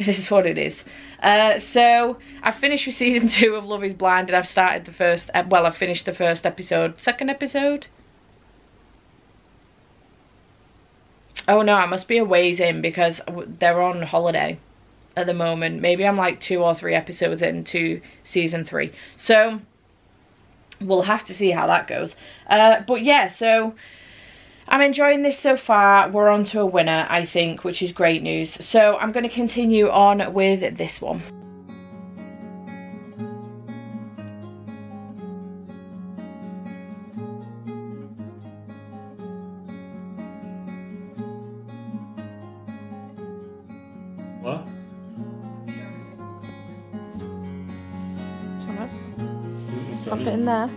it is what it is. Uh, so I've finished with season two of Love is Blind and I've started the first, well I've finished the first episode, second episode? Oh no, I must be a ways in because they're on holiday at the moment. Maybe I'm like two or three episodes into season three. So we'll have to see how that goes. Uh, but yeah, so I'm enjoying this so far. We're on to a winner, I think, which is great news. So I'm going to continue on with this one. What? Thomas, pop it in there.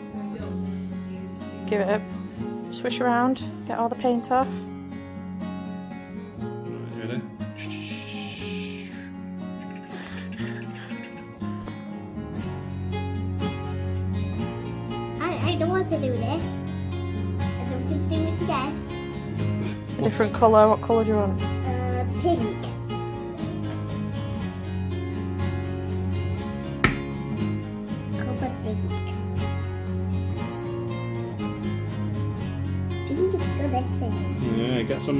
Give it a swish around, get all the paint off. Ready? I, I don't want to do this. I don't want to do it again. A different colour, what colour do you want?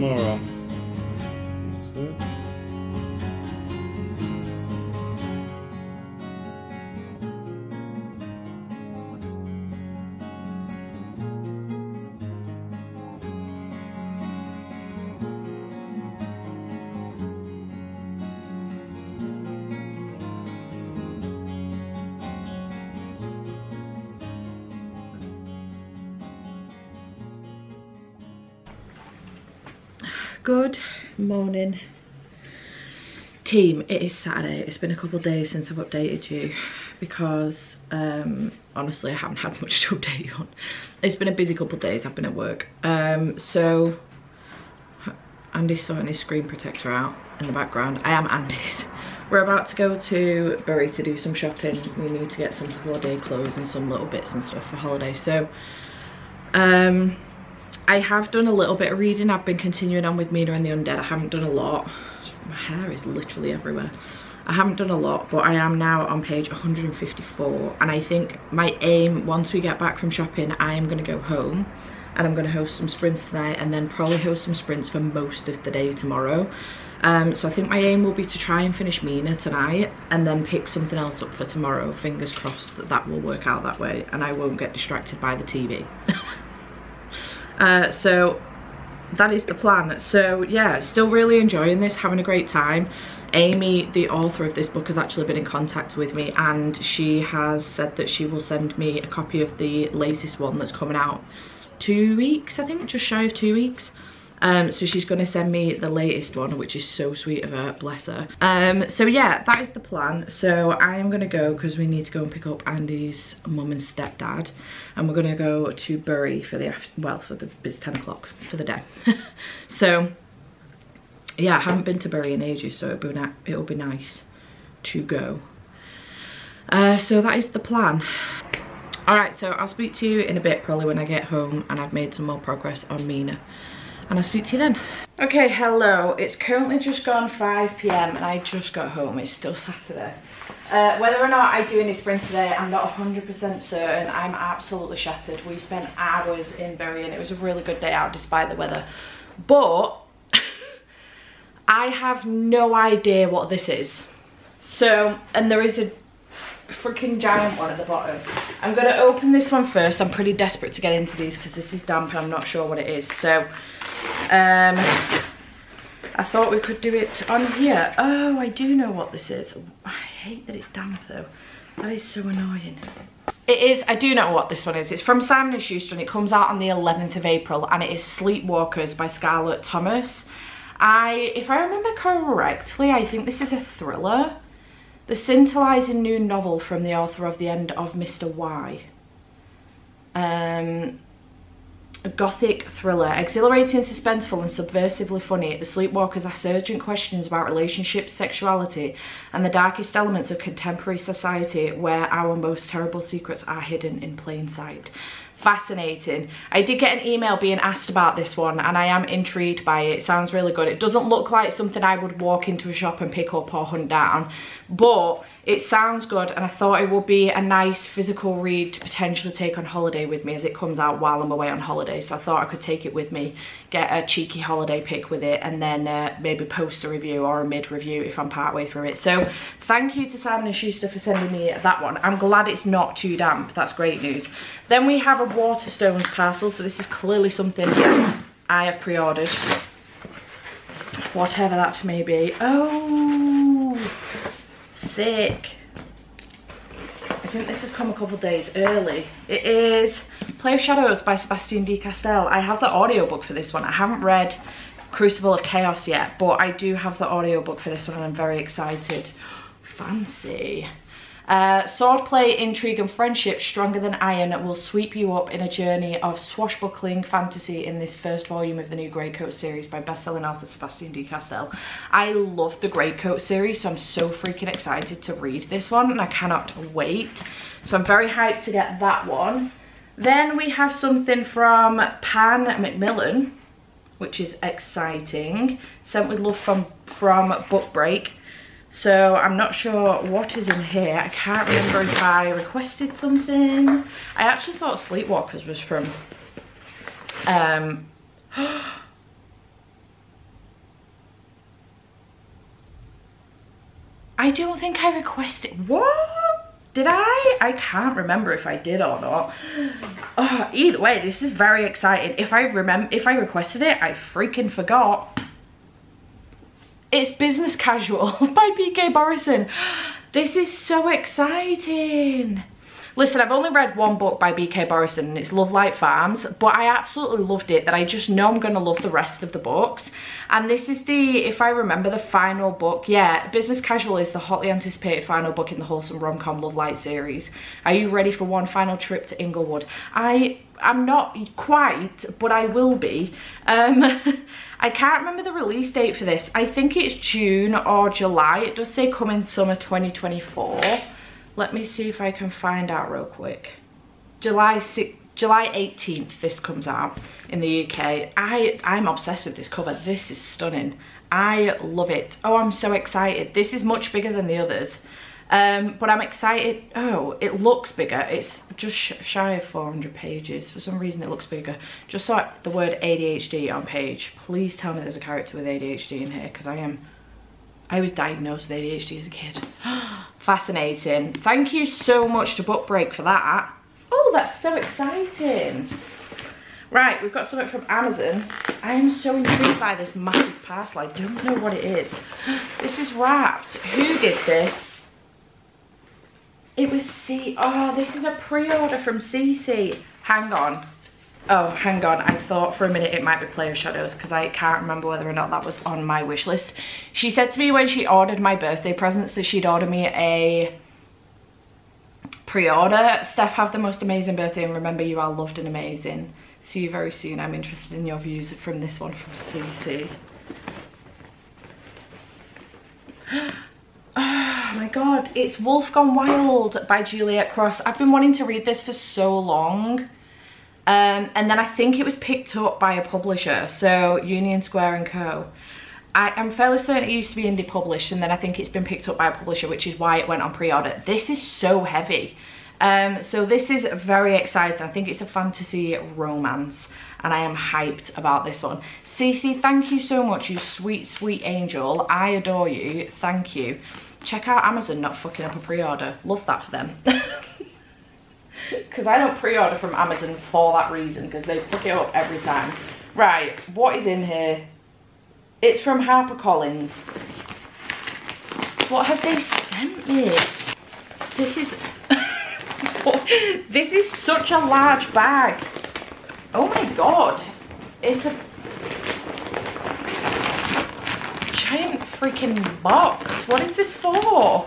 Yeah, team it is Saturday it's been a couple of days since I've updated you because um, honestly I haven't had much to update you on. It's been a busy couple of days I've been at work. Um, so Andy's sorting his screen protector out in the background. I am Andy's. We're about to go to Bury to do some shopping. We need to get some holiday clothes and some little bits and stuff for holiday. So um I have done a little bit of reading. I've been continuing on with Mina and the Undead. I haven't done a lot. My hair is literally everywhere. I haven't done a lot, but I am now on page 154. And I think my aim, once we get back from shopping, I am going to go home. And I'm going to host some sprints tonight and then probably host some sprints for most of the day tomorrow. Um, so I think my aim will be to try and finish Mina tonight and then pick something else up for tomorrow. Fingers crossed that that will work out that way and I won't get distracted by the TV. Uh, so that is the plan. So yeah, still really enjoying this, having a great time. Amy, the author of this book, has actually been in contact with me and she has said that she will send me a copy of the latest one that's coming out two weeks, I think, just shy of two weeks. Um, so she's going to send me the latest one, which is so sweet of her, bless her. Um, so yeah, that is the plan. So I am going to go because we need to go and pick up Andy's mum and stepdad. And we're going to go to Bury for the, after well, for the, it's 10 o'clock for the day. so yeah, I haven't been to Bury in ages, so it'll be, it'll be nice to go. Uh, so that is the plan. Alright, so I'll speak to you in a bit, probably when I get home and I've made some more progress on Mina. And I'll speak to you then. Okay, hello. It's currently just gone 5pm and I just got home. It's still Saturday. Uh, whether or not I do any sprints today, I'm not 100% certain. I'm absolutely shattered. We spent hours in Bury and it was a really good day out despite the weather. But I have no idea what this is. So, and there is a freaking giant one at the bottom. I'm to open this one first. I'm pretty desperate to get into these because this is damp and I'm not sure what it is. So, um, I thought we could do it on here. Oh, I do know what this is. I hate that it's damp though. That is so annoying. It is, I do know what this one is. It's from Simon & Schuster and it comes out on the 11th of April and it is Sleepwalkers by Scarlett Thomas. I, if I remember correctly, I think this is a thriller. The scintillating new novel from the author of The End of Mr. Y. Um, a gothic thriller, exhilarating, suspenseful and subversively funny, The Sleepwalkers ask urgent questions about relationships, sexuality and the darkest elements of contemporary society where our most terrible secrets are hidden in plain sight fascinating. I did get an email being asked about this one and I am intrigued by it. it. sounds really good. It doesn't look like something I would walk into a shop and pick up or hunt down, but it sounds good and I thought it would be a nice physical read to potentially take on holiday with me as it comes out while I'm away on holiday. So I thought I could take it with me, get a cheeky holiday pick with it and then uh, maybe post a review or a mid review if I'm partway through it. So thank you to Simon & Schuster for sending me that one. I'm glad it's not too damp. That's great news. Then we have a Waterstones parcel. So this is clearly something I have pre-ordered. Whatever that may be. Oh, sick. I think this has come a couple days early. It is Play of Shadows by Sebastien de Castell. I have the audiobook for this one. I haven't read Crucible of Chaos yet, but I do have the audiobook for this one and I'm very excited. Fancy. Uh, swordplay, intrigue and friendship stronger than iron will sweep you up in a journey of swashbuckling fantasy in this first volume of the new Greatcoat series by bestselling author Sebastien de Castell. I love the Greatcoat series so I'm so freaking excited to read this one and I cannot wait. So I'm very hyped to get that one. Then we have something from Pan Macmillan which is exciting. Sent with love from, from Book Break. So I'm not sure what is in here. I can't remember if I requested something. I actually thought Sleepwalkers was from... Um, I don't think I requested... What? Did I? I can't remember if I did or not. Oh, either way, this is very exciting. If I remember, if I requested it, I freaking forgot. It's Business Casual by BK Borison. This is so exciting. Listen, I've only read one book by BK Borison and it's Lovelight Farms, but I absolutely loved it that I just know I'm going to love the rest of the books. And this is the, if I remember, the final book. Yeah, Business Casual is the hotly anticipated final book in the wholesome rom-com Love Light series. Are you ready for one final trip to Inglewild? I I am not quite, but I will be. Um, I can't remember the release date for this. I think it's June or July. It does say coming summer 2024. Let me see if I can find out real quick. July 6, July 18th this comes out in the UK. I, I'm obsessed with this cover. This is stunning. I love it. Oh, I'm so excited. This is much bigger than the others. Um, but I'm excited. Oh, it looks bigger. It's just sh shy of 400 pages. For some reason it looks bigger. Just saw the word ADHD on page. Please tell me there's a character with ADHD in here because I am I was diagnosed with ADHD as a kid. Fascinating. Thank you so much to Book Break for that. Oh, that's so exciting. Right, we've got something from Amazon. I am so intrigued by this massive parcel. I don't know what it is. This is wrapped. Who did this? It was C. Oh, this is a pre-order from CC. Hang on. Oh, hang on. I thought for a minute it might be Play of Shadows because I can't remember whether or not that was on my wish list. She said to me when she ordered my birthday presents that she'd order me a pre-order. Steph, have the most amazing birthday and remember you are loved and amazing. See you very soon. I'm interested in your views from this one from CC. Oh my god, it's Wolf Gone Wild by Juliet Cross. I've been wanting to read this for so long. Um, and then I think it was picked up by a publisher, so Union Square and Co. I am fairly certain it used to be indie published and then I think it's been picked up by a publisher, which is why it went on pre-order. This is so heavy. Um, so this is very exciting. I think it's a fantasy romance and I am hyped about this one. Cece, thank you so much, you sweet, sweet angel. I adore you. Thank you. Check out Amazon not fucking up a pre-order. Love that for them. Because I don't pre-order from Amazon for that reason because they fuck it up every time. Right, what is in here? It's from HarperCollins. What have they sent me? This is... this is such a large bag. Oh my god. It's a giant freaking box. What is this for?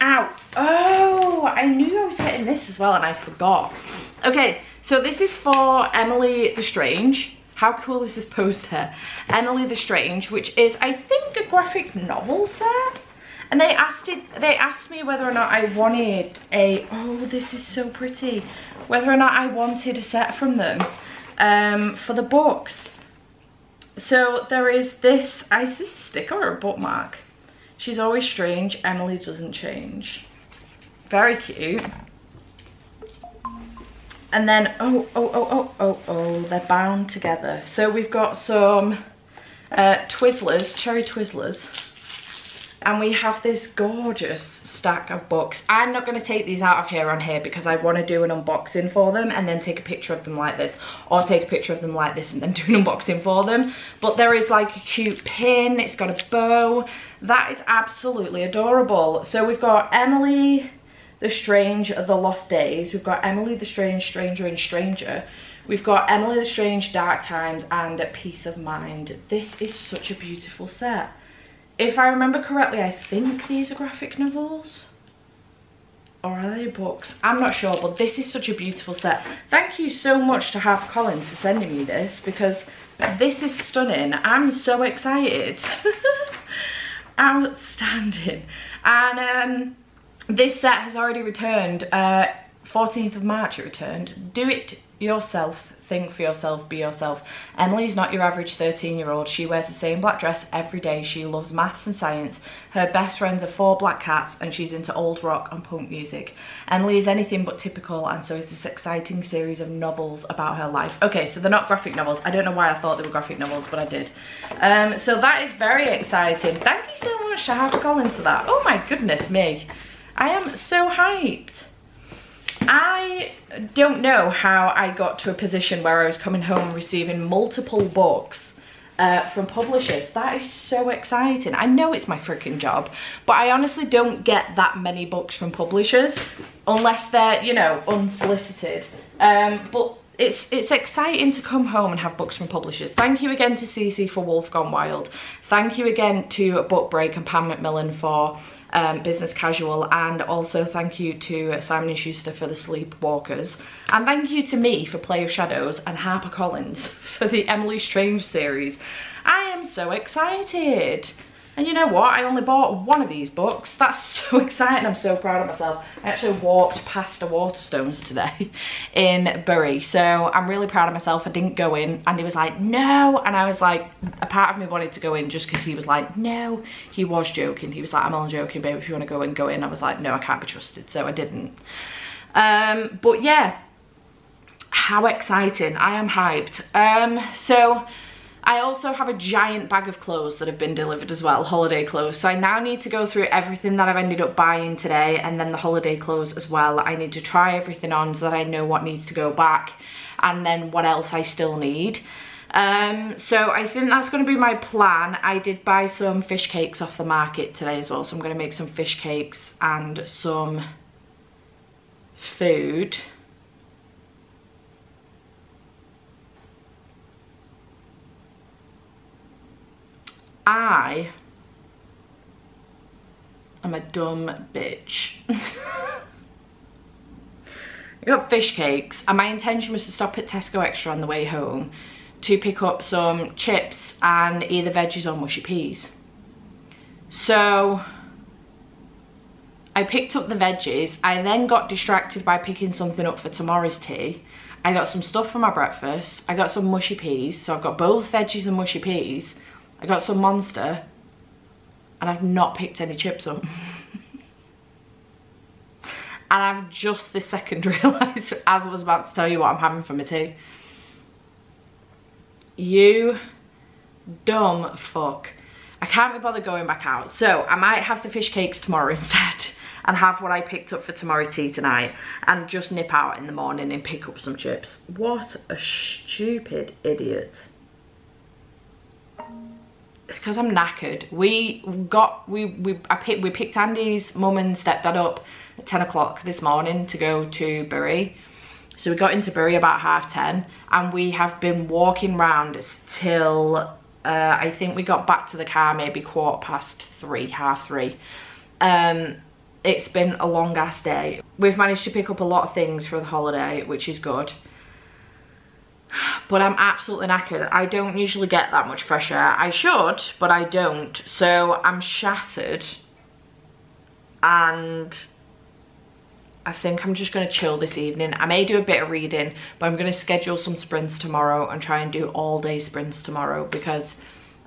Ow. Oh, I knew I was hitting this as well and I forgot. Okay, so this is for Emily the Strange. How cool is this poster? Emily the Strange, which is, I think, a graphic novel set. And they asked it, they asked me whether or not I wanted a, oh, this is so pretty. Whether or not I wanted a set from them um, for the books. So there is this, is this a sticker or a bookmark? She's always strange, Emily doesn't change. Very cute. And then, oh, oh, oh, oh, oh, oh, they're bound together. So we've got some uh, Twizzlers, cherry Twizzlers. And we have this gorgeous stack of books. I'm not going to take these out of here on here because I want to do an unboxing for them and then take a picture of them like this. Or take a picture of them like this and then do an unboxing for them. But there is like a cute pin, it's got a bow. That is absolutely adorable. So we've got Emily the Strange, The Lost Days. We've got Emily the Strange, Stranger and Stranger. We've got Emily the Strange, Dark Times and Peace of Mind. This is such a beautiful set. If I remember correctly, I think these are graphic novels. Or are they books? I'm not sure, but this is such a beautiful set. Thank you so much to Half HarperCollins for sending me this because this is stunning. I'm so excited. Outstanding. And um, this set has already returned. Uh, 14th of March it returned. Do it yourself. Think for yourself, be yourself. Emily's not your average 13 year old. She wears the same black dress every day. She loves maths and science. Her best friends are four black cats and she's into old rock and punk music. Emily is anything but typical and so is this exciting series of novels about her life. Okay, so they're not graphic novels. I don't know why I thought they were graphic novels, but I did. Um, so that is very exciting. Thank you so much I have to HarperCollins for that. Oh my goodness me. I am so hyped. I don't know how I got to a position where I was coming home receiving multiple books uh, from publishers. That is so exciting. I know it's my freaking job, but I honestly don't get that many books from publishers unless they're, you know, unsolicited. Um, but it's it's exciting to come home and have books from publishers. Thank you again to Cece for Wolf Gone Wild. Thank you again to Book Break and Pan Macmillan for um, Business Casual and also thank you to Simon & Schuster for The Sleepwalkers and thank you to me for Play of Shadows and HarperCollins for the Emily Strange series. I am so excited. And you know what? I only bought one of these books. That's so exciting. I'm so proud of myself. I actually walked past the Waterstones today in Bury. So I'm really proud of myself. I didn't go in and he was like, no. And I was like, a part of me wanted to go in just because he was like, no. He was joking. He was like, I'm only joking, babe. If you want to go in, go in. I was like, no, I can't be trusted. So I didn't. Um, but yeah, how exciting. I am hyped. Um, so I also have a giant bag of clothes that have been delivered as well, holiday clothes. So I now need to go through everything that I've ended up buying today and then the holiday clothes as well. I need to try everything on so that I know what needs to go back and then what else I still need. Um, so I think that's going to be my plan. I did buy some fish cakes off the market today as well. So I'm going to make some fish cakes and some food. I am a dumb bitch. I got fish cakes and my intention was to stop at Tesco Extra on the way home to pick up some chips and either veggies or mushy peas. So I picked up the veggies. I then got distracted by picking something up for tomorrow's tea. I got some stuff for my breakfast. I got some mushy peas. So I've got both veggies and mushy peas. I got some Monster and I've not picked any chips up. and I've just this second realised as I was about to tell you what I'm having for my tea. You dumb fuck. I can't be bothered going back out. So I might have the fish cakes tomorrow instead and have what I picked up for tomorrow's tea tonight and just nip out in the morning and pick up some chips. What a stupid idiot it's because I'm knackered. We got, we, we, I picked, we picked Andy's mum and stepdad up at 10 o'clock this morning to go to Bury. So we got into Bury about half 10 and we have been walking round till, uh, I think we got back to the car maybe quarter past three, half three. Um, it's been a long ass day. We've managed to pick up a lot of things for the holiday, which is good but I'm absolutely knackered. I don't usually get that much fresh air. I should, but I don't. So I'm shattered and I think I'm just going to chill this evening. I may do a bit of reading, but I'm going to schedule some sprints tomorrow and try and do all day sprints tomorrow because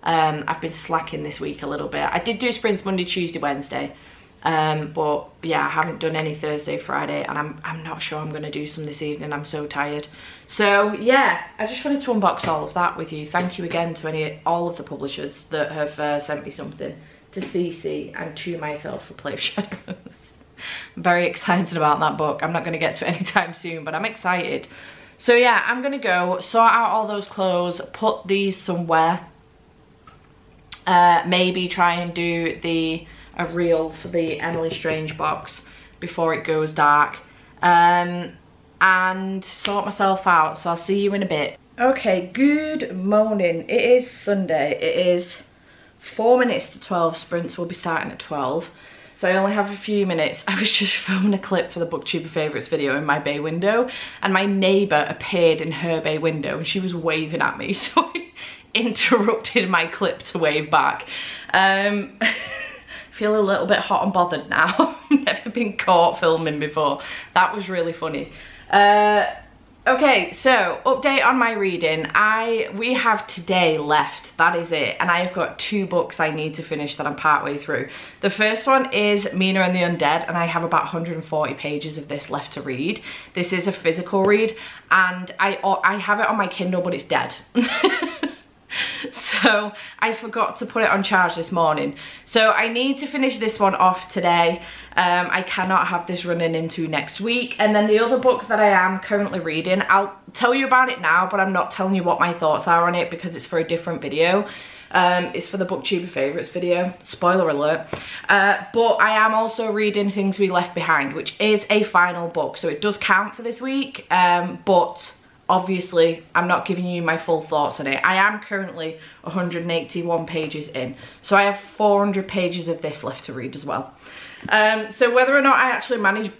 um, I've been slacking this week a little bit. I did do sprints Monday, Tuesday, Wednesday, um, but yeah, I haven't done any Thursday, Friday, and I'm, I'm not sure I'm to do some this evening. I'm so tired. So yeah, I just wanted to unbox all of that with you. Thank you again to any all of the publishers that have uh, sent me something to CC and to myself for Play of Shadows. I'm very excited about that book. I'm not to get to it anytime soon, but I'm excited. So yeah, I'm to go sort out all those clothes, put these somewhere. Uh, maybe try and do the a reel for the Emily Strange box before it goes dark. Um, and sort myself out. So I'll see you in a bit. Okay, good morning. It is Sunday. It is four minutes to 12. Sprints will be starting at 12. So I only have a few minutes. I was just filming a clip for the Booktuber Favourites video in my bay window and my neighbour appeared in her bay window and she was waving at me. So I interrupted my clip to wave back. Um, feel a little bit hot and bothered now. Never been caught filming before. That was really funny. Uh, okay, so update on my reading. I We have today left, that is it. And I've got two books I need to finish that I'm partway through. The first one is Mina and the Undead and I have about 140 pages of this left to read. This is a physical read and I, I have it on my Kindle but it's dead. so I forgot to put it on charge this morning. So I need to finish this one off today. Um, I cannot have this running into next week. And then the other book that I am currently reading, I'll tell you about it now, but I'm not telling you what my thoughts are on it because it's for a different video. Um, it's for the booktuber favourites video, spoiler alert. Uh, but I am also reading Things We Left Behind, which is a final book. So it does count for this week, um, but obviously I'm not giving you my full thoughts on it. I am currently 181 pages in, so I have 400 pages of this left to read as well. Um, so whether or not I actually manage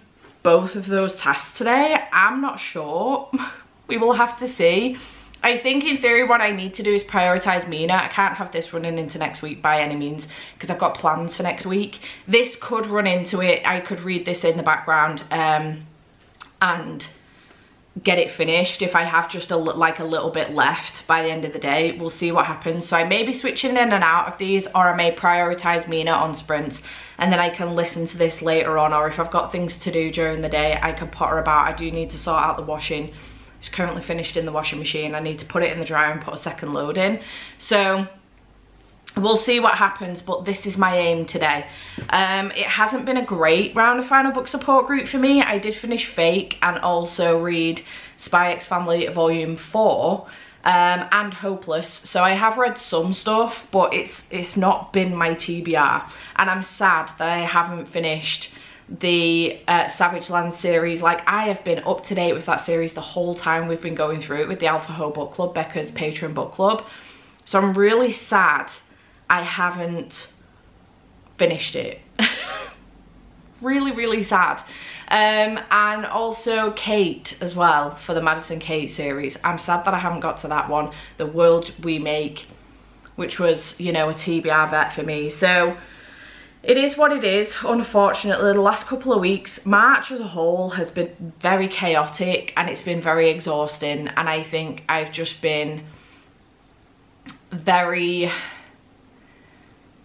both of those tasks today, I'm not sure. we will have to see. I think in theory what I need to do is prioritise Mina. I can't have this running into next week by any means because I've got plans for next week. This could run into it. I could read this in the background um, and get it finished if I have just a like a little bit left by the end of the day. We'll see what happens. So I may be switching in and out of these or I may prioritise Mina on sprints and then I can listen to this later on or if I've got things to do during the day I can potter about. I do need to sort out the washing It's currently finished in the washing machine. I need to put it in the dryer and put a second load in. So we'll see what happens but this is my aim today um, it hasn't been a great round of final book support group for me i did finish fake and also read spy x family volume 4 um, and hopeless so i have read some stuff but it's it's not been my tbr and i'm sad that i haven't finished the uh, Savage Land series. Like I have been up to date with that series the whole time we've been going through it with the Alpha Ho Book Club, Becca's Patreon book club. So I'm really sad I haven't finished it. really, really sad. Um, and also Kate as well for the Madison Kate series. I'm sad that I haven't got to that one. The World We Make, which was, you know, a TBR vet for me. So it is what it is, unfortunately. The last couple of weeks, March as a whole has been very chaotic and it's been very exhausting. And I think I've just been very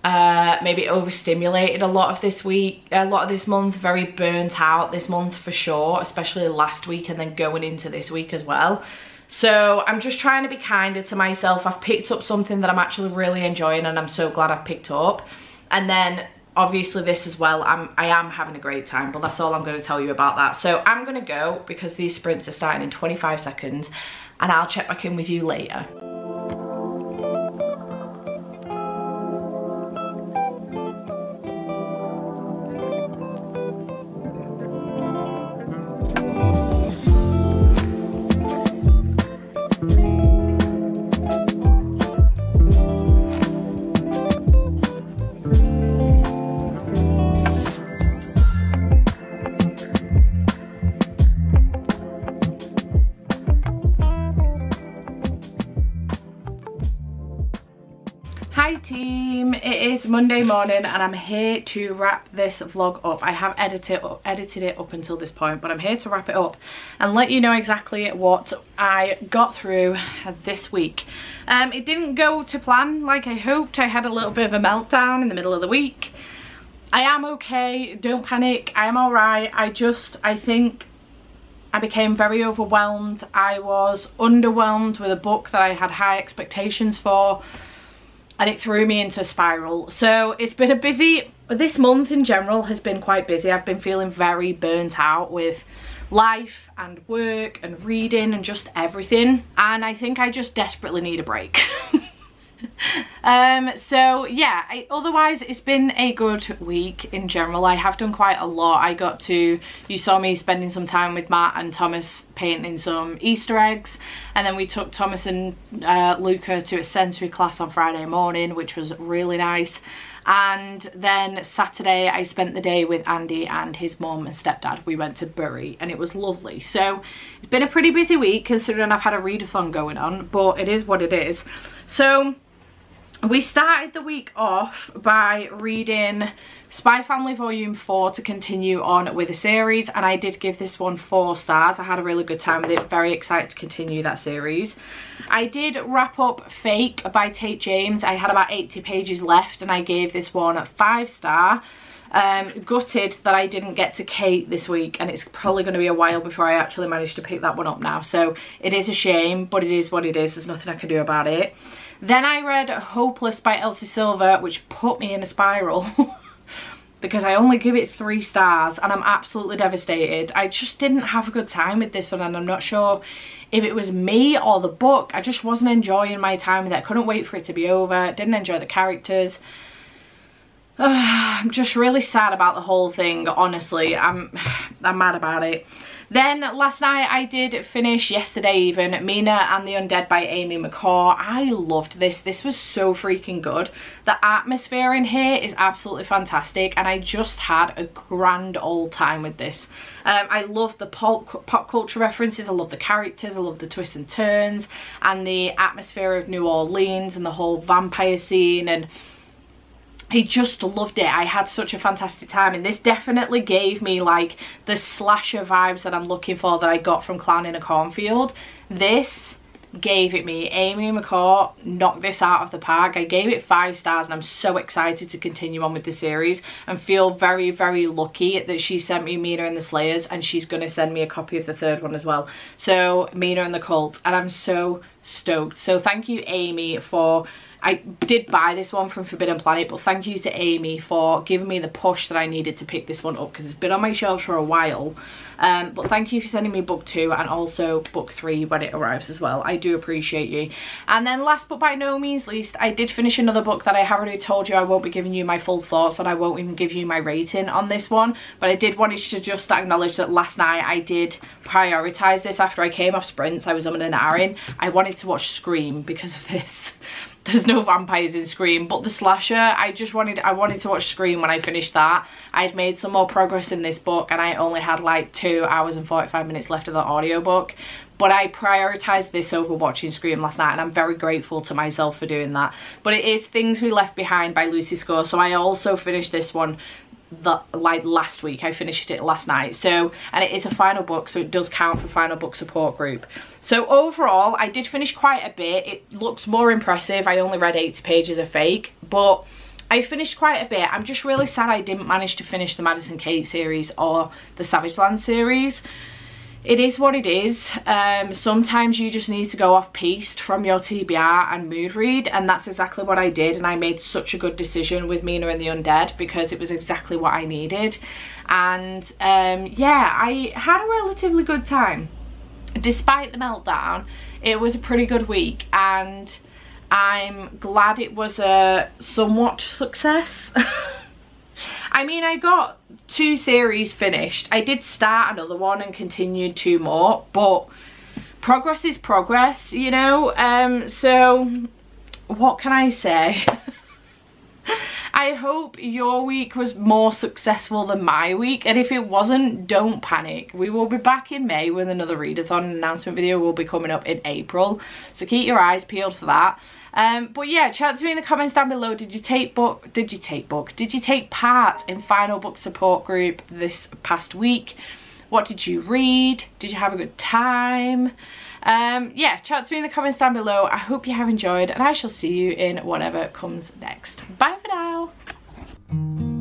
uh, maybe overstimulated a lot of this week, a lot of this month, very burnt out this month for sure, especially last week and then going into this week as well. So I'm just trying to be kinder to myself. I've picked up something that I'm actually really enjoying and I'm so glad I've picked up. And then obviously this as well, I'm, I am having a great time, but that's all I'm going to tell you about that. So I'm going to go because these sprints are starting in 25 seconds and I'll check back in with you later. Morning and I'm here to wrap this vlog up. I have edited, edited it up until this point, but I'm here to wrap it up and let you know exactly what I got through this week. Um, it didn't go to plan like I hoped. I had a little bit of a meltdown in the middle of the week. I am okay, don't panic, I am alright. I just, I think I became very overwhelmed. I was underwhelmed with a book that I had high expectations for and it threw me into a spiral. So it's been a busy, this month in general has been quite busy. I've been feeling very burnt out with life and work and reading and just everything. And I think I just desperately need a break. um so yeah I, otherwise it's been a good week in general i have done quite a lot i got to you saw me spending some time with matt and thomas painting some easter eggs and then we took thomas and uh, luca to a sensory class on friday morning which was really nice and then Saturday I spent the day with Andy and his mom and stepdad. We went to Bury and it was lovely. So it's been a pretty busy week considering I've had a readathon going on, but it is what it is. So we started the week off by reading Spy Family Volume 4 to continue on with the series and I did give this one four stars. I had a really good time with it, very excited to continue that series. I did wrap up Fake by Tate James. I had about 80 pages left and I gave this one a five star. Um, gutted that I didn't get to Kate this week and it's probably going to be a while before I actually manage to pick that one up now. So it is a shame, but it is what it is. There's nothing I can do about it. Then I read Hopeless by Elsie Silver, which put me in a spiral. because I only give it three stars and I'm absolutely devastated. I just didn't have a good time with this one and I'm not sure if it was me or the book. I just wasn't enjoying my time with it. I couldn't wait for it to be over. Didn't enjoy the characters. I'm just really sad about the whole thing, honestly. I'm, I'm mad about it. Then last night I did finish, yesterday even, Mina and the Undead by Amy McCaw. I loved this. This was so freaking good. The atmosphere in here is absolutely fantastic and I just had a grand old time with this. Um, I love the pop, pop culture references, I love the characters, I love the twists and turns and the atmosphere of New Orleans and the whole vampire scene and I just loved it. I had such a fantastic time and this definitely gave me like the slasher vibes that I'm looking for that I got from Clown in a Cornfield. This gave it me. Amy McCaw knocked this out of the park. I gave it five stars and I'm so excited to continue on with the series and feel very, very lucky that she sent me Mina and the Slayers and she's going to send me a copy of the third one as well. So Mina and the Cult and I'm so stoked. So thank you Amy for I did buy this one from Forbidden Planet, but thank you to Amy for giving me the push that I needed to pick this one up because it's been on my shelves for a while. Um, but thank you for sending me book two and also book three when it arrives as well. I do appreciate you. And then last but by no means least, I did finish another book that I have already told you I won't be giving you my full thoughts and I won't even give you my rating on this one. But I did want to just acknowledge that last night I did prioritise this after I came off sprints. I was on an Aaron. I wanted to watch Scream because of this. There's no vampires in Scream but the slasher I just wanted I wanted to watch Scream when I finished that. I'd made some more progress in this book and I only had like two hours and 45 minutes left of the audiobook but I prioritized this over watching Scream last night and I'm very grateful to myself for doing that. But it is Things We Left Behind by Lucy Score so I also finished this one the like last week. I finished it last night. So and it is a final book so it does count for final book support group. So overall i did finish quite a bit. It looks more impressive. I only read 80 pages of fake but I finished quite a bit. I'm just really sad I didn't manage to finish the Madison Kate series or the Savage Land series it is what it is. Um, sometimes you just need to go off piste from your TBR and mood read and that's exactly what I did and I made such a good decision with Mina and the Undead because it was exactly what I needed and um, yeah I had a relatively good time. Despite the meltdown it was a pretty good week and I'm glad it was a somewhat success. I mean, I got two series finished. I did start another one and continued two more, but progress is progress, you know? Um, so, what can I say? I hope your week was more successful than my week and if it wasn't don't panic we will be back in May with another readathon announcement video will be coming up in April so keep your eyes peeled for that um, but yeah, chat to me in the comments down below. Did you take book? Did you take book? Did you take part in final book support group this past week? What did you read? Did you have a good time? Um, yeah, chat to me in the comments down below. I hope you have enjoyed and I shall see you in whatever comes next. Bye for now.